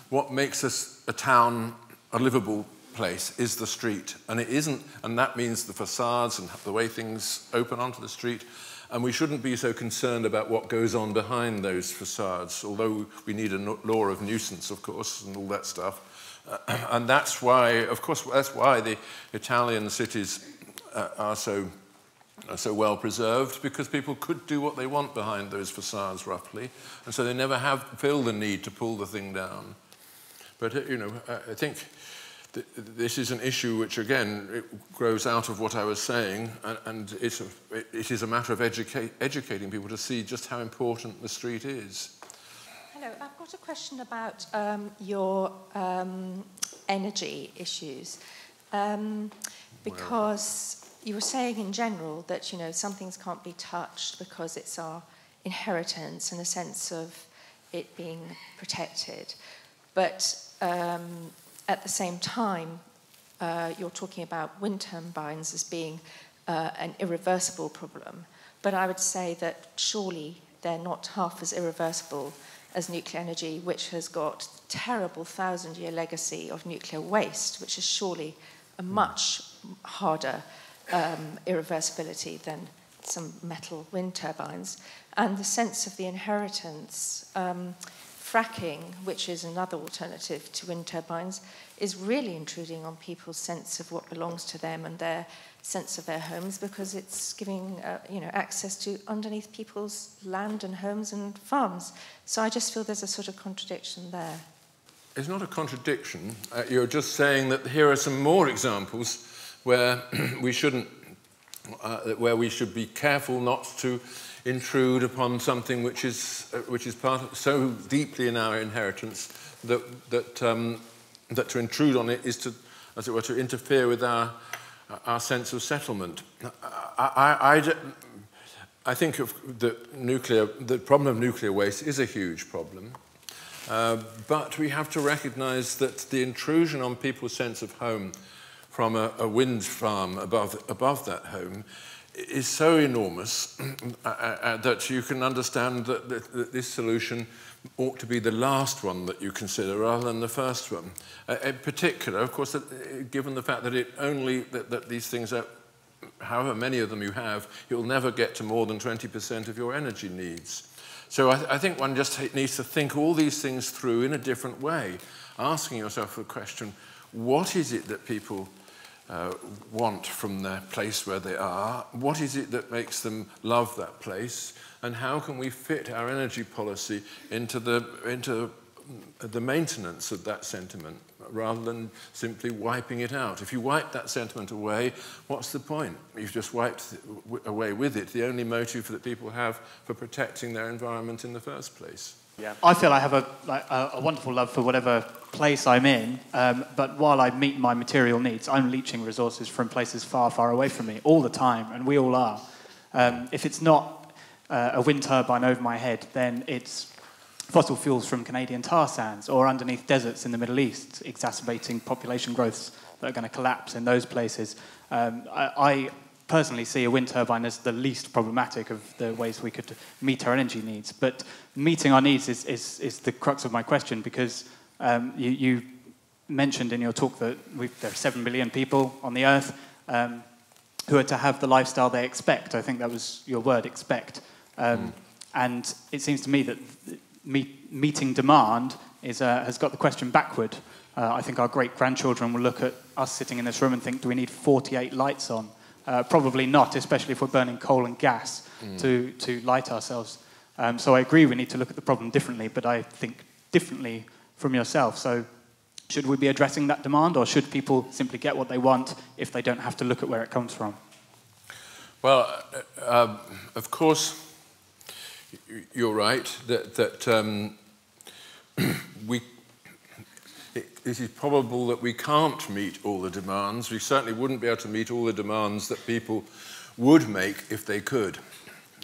what makes us a town a livable place is the street, and it isn't, and that means the facades and the way things open onto the street and we shouldn't be so concerned about what goes on behind those facades, although we need a law of nuisance, of course, and all that stuff. Uh, and that's why, of course, that's why the Italian cities uh, are so are so well preserved because people could do what they want behind those facades roughly and so they never have feel the need to pull the thing down but uh, you know I think this is an issue which, again, it grows out of what I was saying, and, and it's a, it is a matter of educate, educating people to see just how important the street is. Hello, I've got a question about um, your um, energy issues. Um, because you were saying in general that, you know, some things can't be touched because it's our inheritance and a sense of it being protected. But um, at the same time, uh, you're talking about wind turbines as being uh, an irreversible problem. But I would say that surely they're not half as irreversible as nuclear energy, which has got terrible thousand year legacy of nuclear waste, which is surely a hmm. much harder um, irreversibility than some metal wind turbines, and the sense of the inheritance. Um, fracking, which is another alternative to wind turbines, is really intruding on people's sense of what belongs to them and their sense of their homes because it's giving uh, you know access to underneath people's land and homes and farms. So I just feel there's a sort of contradiction there. It's not a contradiction. Uh, you're just saying that here are some more examples where we shouldn't, uh, where we should be careful not to intrude upon something which is, uh, which is part of, so deeply in our inheritance that, that, um, that to intrude on it is to, as it were, to interfere with our, our sense of settlement. I, I, I, think the nuclear, the problem of nuclear waste is a huge problem. Uh, but we have to recognize that the intrusion on people's sense of home from a, a wind farm above, above that home is so enormous uh, uh, that you can understand that, that, that, this solution ought to be the last one that you consider rather than the first one. Uh, in particular, of course, uh, given the fact that it only that, that these things are however many of them you have, you'll never get to more than 20% of your energy needs. So I, th I think one just needs to think all these things through in a different way, asking yourself the question, what is it that people uh, want from the place where they are? What is it that makes them love that place? And how can we fit our energy policy into the, into the maintenance of that sentiment rather than simply wiping it out. If you wipe that sentiment away, what's the point? You've just wiped away with it the only motive that people have for protecting their environment in the first place. Yeah. I feel I have a, like, a, wonderful love for whatever place I'm in, um, but while I meet my material needs, I'm leeching resources from places far, far away from me all the time, and we all are. Um, if it's not uh, a wind turbine over my head, then it's fossil fuels from Canadian tar sands or underneath deserts in the Middle East, exacerbating population growths that are going to collapse in those places. Um, I, I, personally see a wind turbine as the least problematic of the ways we could meet our energy needs. But meeting our needs is, is, is the crux of my question because um, you, you, mentioned in your talk that there are 7 billion people on the earth um, who are to have the lifestyle they expect. I think that was your word, expect. Mm. And it seems to me that meet, meeting demand is, uh, has got the question backward. Uh, I think our great grandchildren will look at us sitting in this room and think, do we need 48 lights on? Uh, probably not, especially if we're burning coal and gas mm. to, to light ourselves. Um, so I agree we need to look at the problem differently, but I think differently from yourself. So should we be addressing that demand, or should people simply get what they want if they don't have to look at where it comes from? Well, uh, um, of course, you're right that, that um, we, it, it is probable that we can't meet all the demands. We certainly wouldn't be able to meet all the demands that people would make if they could.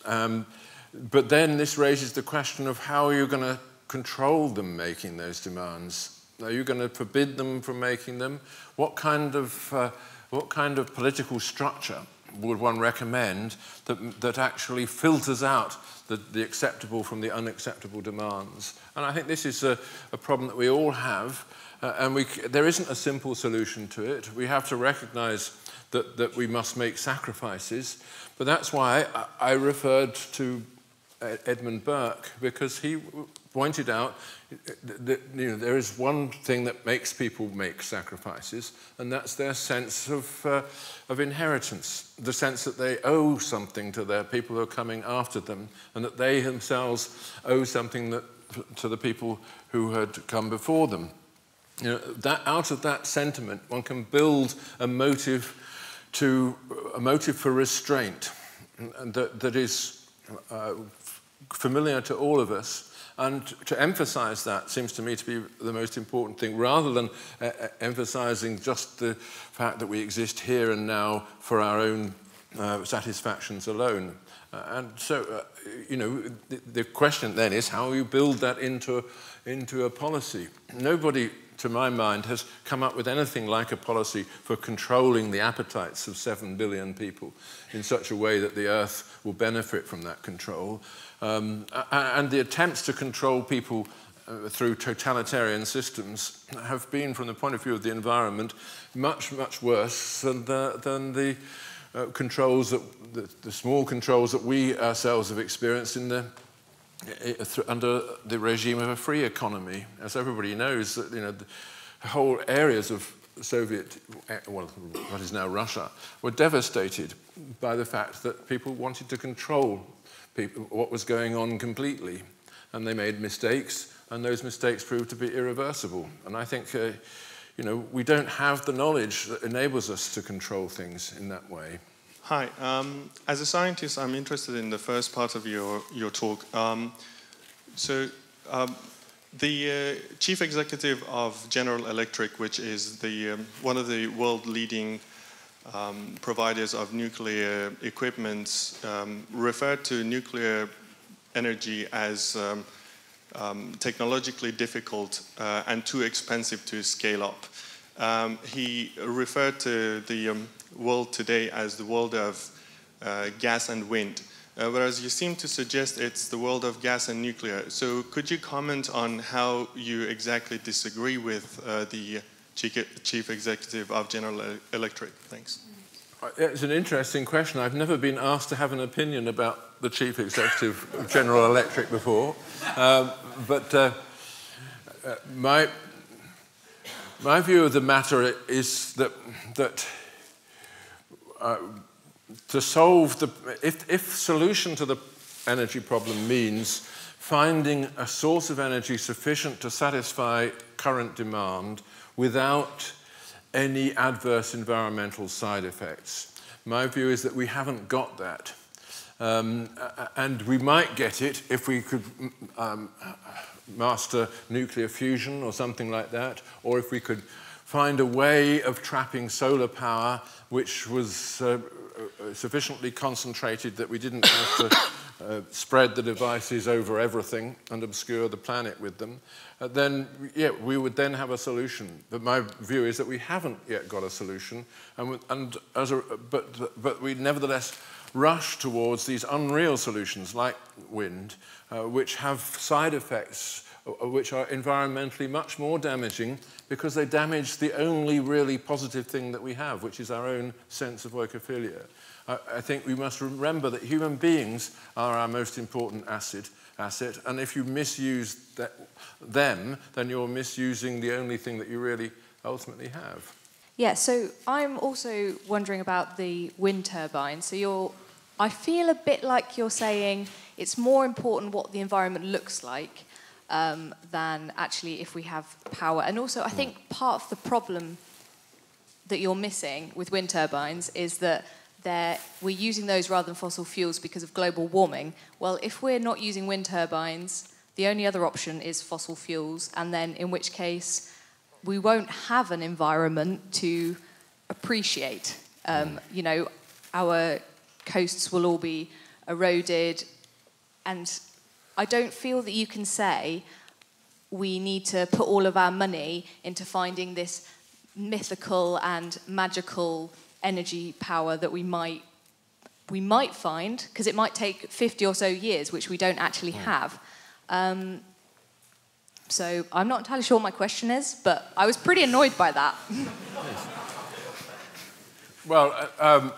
Um, but then this raises the question of how are you going to control them making those demands? Are you going to forbid them from making them? What kind of, uh, what kind of political structure would one recommend that, that actually filters out the, the acceptable from the unacceptable demands. And I think this is a, a problem that we all have, uh, and we, there isn't a simple solution to it. We have to recognize that, that we must make sacrifices, but that's why I, I referred to Edmund Burke, because he pointed out that you know, there is one thing that makes people make sacrifices, and that's their sense of, uh, of inheritance, the sense that they owe something to their people who are coming after them, and that they themselves owe something that, to the people who had come before them. You know, that, out of that sentiment, one can build a motive, to, a motive for restraint that, that is uh, familiar to all of us. And to emphasize that seems to me to be the most important thing, rather than uh, uh, emphasizing just the fact that we exist here and now for our own uh, satisfactions alone. Uh, and so, uh, you know, the, the, question then is how you build that into, into a policy. Nobody to my mind, has come up with anything like a policy for controlling the appetites of 7 billion people in such a way that the earth will benefit from that control. Um, and the attempts to control people uh, through totalitarian systems have been, from the point of view of the environment, much, much worse than the, than the uh, controls that, the, the small controls that we ourselves have experienced in the under the regime of a free economy. As everybody knows, that you know, the whole areas of Soviet, eh, well, what is now Russia, were devastated by the fact that people wanted to control people, what was going on completely. And they made mistakes, and those mistakes proved to be irreversible. And I think, uh, you know, we don't have the knowledge that enables us to control things in that way. Hi. Um, as a scientist, I'm interested in the first part of your, your talk. Um, so, um, the uh, chief executive of General Electric, which is the, um, one of the world leading um, providers of nuclear equipment, um, referred to nuclear energy as um, technologically difficult uh, and too expensive to scale up. Um, he referred to the um, world today as the world of uh, gas and wind, uh, whereas you seem to suggest it's the world of gas and nuclear. So could you comment on how you exactly disagree with uh, the chief executive of General Electric? Thanks. Uh, it's an interesting question. I've never been asked to have an opinion about the chief executive of General Electric before. Um, but uh, uh, my, my view of the matter is that, that uh, to solve the, if, if solution to the energy problem means finding a source of energy sufficient to satisfy current demand without any adverse environmental side effects. My view is that we haven't got that. Um, and we might get it if we could um, master nuclear fusion or something like that, or if we could find a way of trapping solar power which was uh, uh sufficiently concentrated that we didn't have to uh, spread the devices over everything and obscure the planet with them, uh, then yeah, we would then have a solution. But my view is that we haven't yet got a solution, and, and as a, but, but we nevertheless rush towards these unreal solutions like wind, uh, which have side effects which are environmentally much more damaging because they damage the only really positive thing that we have, which is our own sense of oikophilia. I, I think we must remember that human beings are our most important asset, asset and if you misuse that, them, then you're misusing the only thing that you really ultimately have. Yeah, so I'm also wondering about the wind turbine. So you're, I feel a bit like you're saying it's more important what the environment looks like um, than actually if we have power. And also, I think part of the problem that you're missing with wind turbines is that we're using those rather than fossil fuels because of global warming. Well, if we're not using wind turbines, the only other option is fossil fuels, and then in which case we won't have an environment to appreciate. Um, you know, our coasts will all be eroded, and I don't feel that you can say we need to put all of our money into finding this mythical and magical energy power that we might we might find because it might take 50 or so years which we don't actually hmm. have um, so i'm not entirely sure what my question is but i was pretty annoyed by that well uh, um,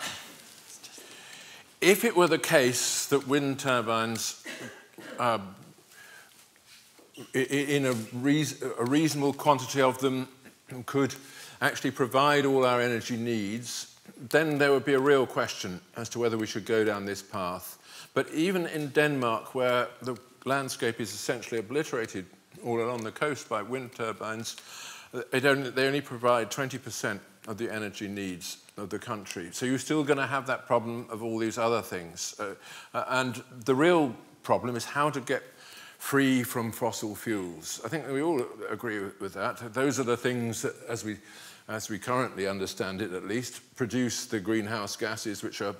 if it were the case that wind turbines um, in a, a reasonable quantity of them could actually provide all our energy needs then there would be a real question as to whether we should go down this path. But even in Denmark, where the landscape is essentially obliterated all along the coast by wind turbines, only, they only provide 20% of the energy needs of the country. So you're still going to have that problem of all these other things. Uh, uh, and the real problem is how to get free from fossil fuels. I think we all agree with, that. Those are the things that, as we as we currently understand it at least, produce the greenhouse gases which, are,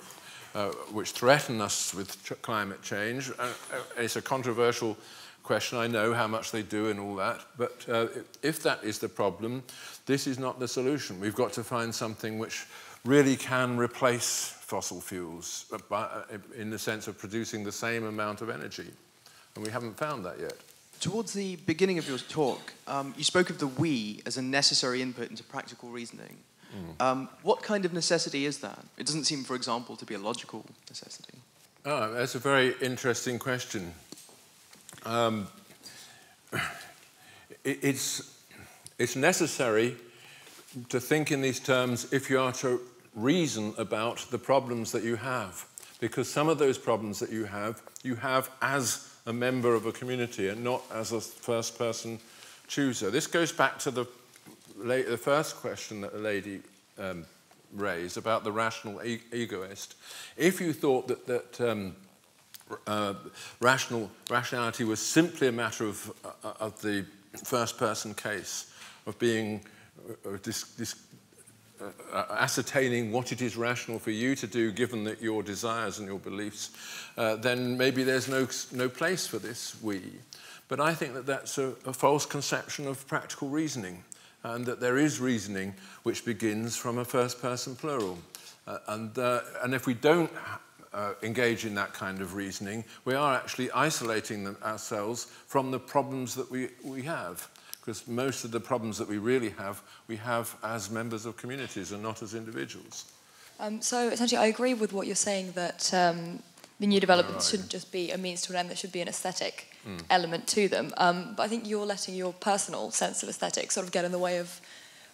uh, which threaten us with ch climate change. Uh, uh, it's a controversial question, I know how much they do and all that, but uh, if that is the problem, this is not the solution. We've got to find something which really can replace fossil fuels uh, uh, in the sense of producing the same amount of energy. And we haven't found that yet. Towards the beginning of your talk, um, you spoke of the we as a necessary input into practical reasoning. Mm. Um, what kind of necessity is that? It doesn't seem, for example, to be a logical necessity. Oh, that's a very interesting question. Um, it, it's, it's necessary to think in these terms if you are to reason about the problems that you have. Because some of those problems that you have, you have as a member of a community and not as a first person chooser. This goes back to the, the first question that the lady um, raised about the rational e egoist. If you thought that, that um, uh, rational, rationality was simply a matter of, uh, of the first person case, of being uh, this, this uh, ascertaining what it is rational for you to do given that your desires and your beliefs, uh, then maybe there's no, no place for this we. But I think that that's a, a false conception of practical reasoning, and that there is reasoning which begins from a first person plural. Uh, and, uh, and if we don't uh, engage in that kind of reasoning, we are actually isolating them, ourselves from the problems that we, we have. Because most of the problems that we really have, we have as members of communities and not as individuals. Um, so essentially, I agree with what you're saying that um, the new developments Right. shouldn't just be a means to an end, there should be an aesthetic Mm. element to them. Um, but I think you're letting your personal sense of aesthetic sort of get in the way of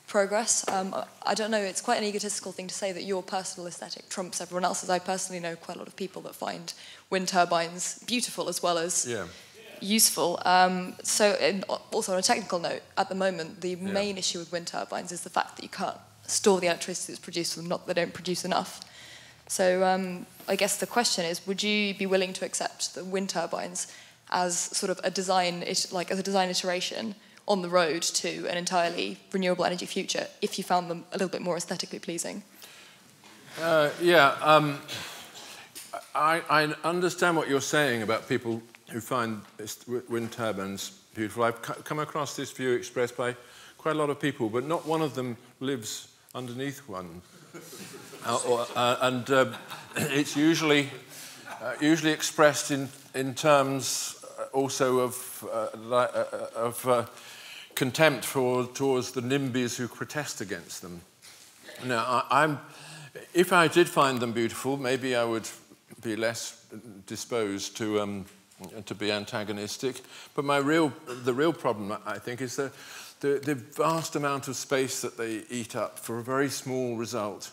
progress. Um, I- I don't know, it's quite an egotistical thing to say that your personal aesthetic trumps everyone else's. I personally know quite a lot of people that find wind turbines beautiful as well as Yeah. Useful. Um, so, in, also on a technical note, at the moment, the main issue with wind turbines is the fact that you can't store the electricity that's produced from them, not that they don't produce enough. So, um, I guess the question is: Would you be willing to accept the wind turbines as sort of a design, like as a design iteration on the road to an entirely renewable energy future, if you found them a little bit more aesthetically pleasing? Uh, yeah, um, I, I understand what you're saying about people who find wind turbines beautiful. I've come across this view expressed by quite a lot of people, but not one of them lives underneath one. Uh, or, uh, and uh, it's usually, uh, usually expressed in, in terms uh, also of, uh, of contempt for, towards the NIMBYs who protest against them. Now, I, I'm, if I did find them beautiful, maybe I would be less disposed to, um, to be antagonistic. But my real, the real problem, I think, is the, the, the vast amount of space that they eat up for a very small result.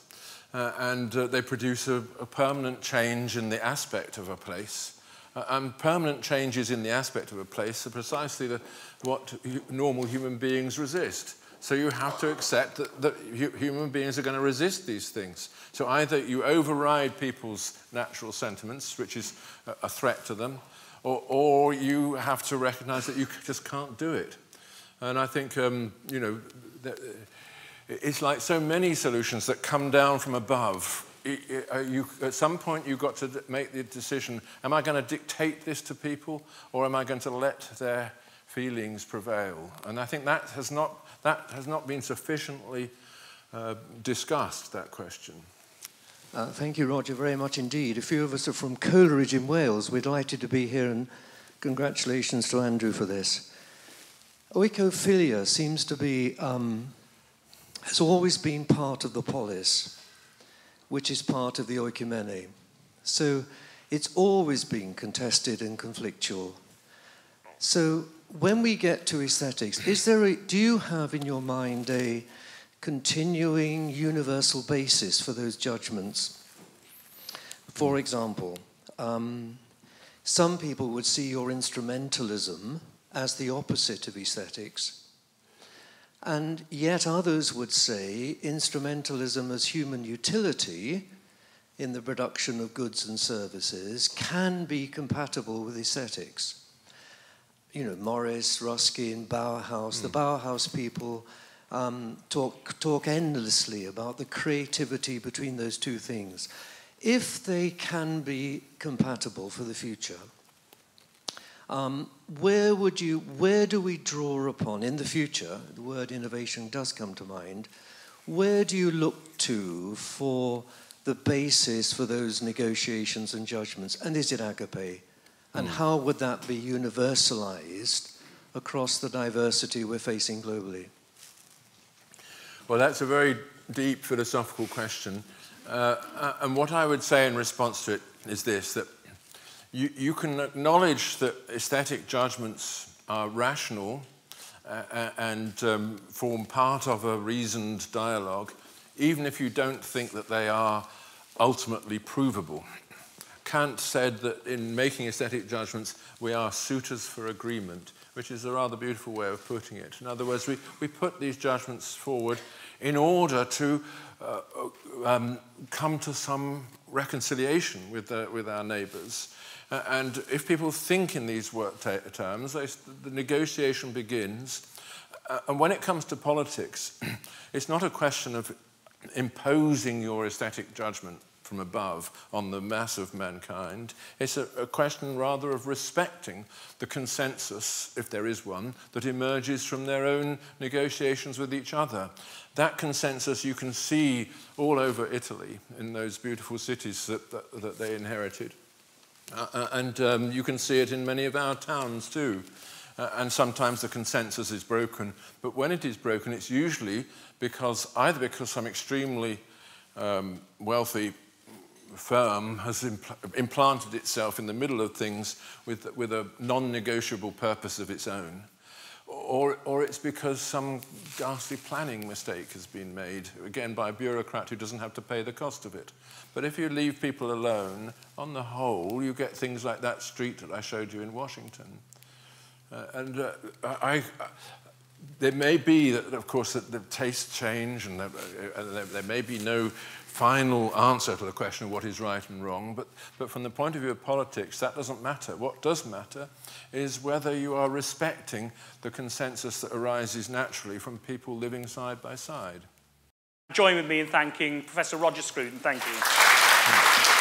Uh, and uh, they produce a, a permanent change in the aspect of a place. Uh, and permanent changes in the aspect of a place are precisely the, what normal human beings resist. So you have to accept that, that hu- human beings are going to resist these things. So either you override people's natural sentiments, which is a, a threat to them, or, or you have to recognize that you just can't do it. And I think, um, you know, uh, it's like so many solutions that come down from above. Uh, you, at some point, you've got to make the decision am I going to dictate this to people, or am I going to let their feelings prevail? And I think that has not, that has not been sufficiently uh, discussed, that question. Uh, thank you, Roger, very much indeed. A few of us are from Coleridge in Wales. We're delighted to be here, and congratulations to Andrew for this. Oikophilia seems to be, um, has always been part of the polis, which is part of the oikumene. So it's always been contested and conflictual. So when we get to aesthetics, is there a, do you have in your mind a continuing universal basis for those judgments? For example, um, some people would see your instrumentalism as the opposite of aesthetics, and yet others would say instrumentalism as human utility in the production of goods and services can be compatible with aesthetics. You know, Morris, Ruskin, Bauhaus, the Bauhaus people um, talk, talk endlessly about the creativity between those two things. If they can be compatible for the future, um, where would you, where do we draw upon in the future? The word innovation does come to mind. Where do you look to for the basis for those negotiations and judgments? And is it agape? And how would that be universalized across the diversity we're facing globally? Well, that's a very deep philosophical question. Uh, uh, and what I would say in response to it is this that you, you can acknowledge that aesthetic judgments are rational uh, uh, and um, form part of a reasoned dialogue, even if you don't think that they are ultimately provable. Kant said that in making aesthetic judgments, we are suitors for agreement, which is a rather beautiful way of putting it. In other words, we, we put these judgments forward in order to uh, um, come to some reconciliation with, uh, with our neighbours. Uh, and if people think in these word ta- terms, they, the negotiation begins. Uh, and when it comes to politics, it's not a question of imposing your aesthetic judgment from above on the mass of mankind. It's a, a question rather of respecting the consensus, if there is one, that emerges from their own negotiations with each other. That consensus you can see all over Italy in those beautiful cities that, that, that they inherited. Uh, uh and um, you can see it in many of our towns too. Uh, and sometimes the consensus is broken. But when it is broken, it's usually because either because some extremely um, wealthy firm has impl implanted itself in the middle of things with, with a non-negotiable purpose of its own, or, or it's because some ghastly planning mistake has been made, again by a bureaucrat who doesn't have to pay the cost of it. But if you leave people alone, on the whole, you get things like that street that I showed you in Washington. Uh, and uh, I, there may be, of course, that the tastes change and there, uh, there, may be no final answer to the question of what is right and wrong, but, but from the point of view of politics, that doesn't matter. What does matter is whether you are respecting the consensus that arises naturally from people living side by side. Join with me in thanking Professor Roger Scruton. Thank you.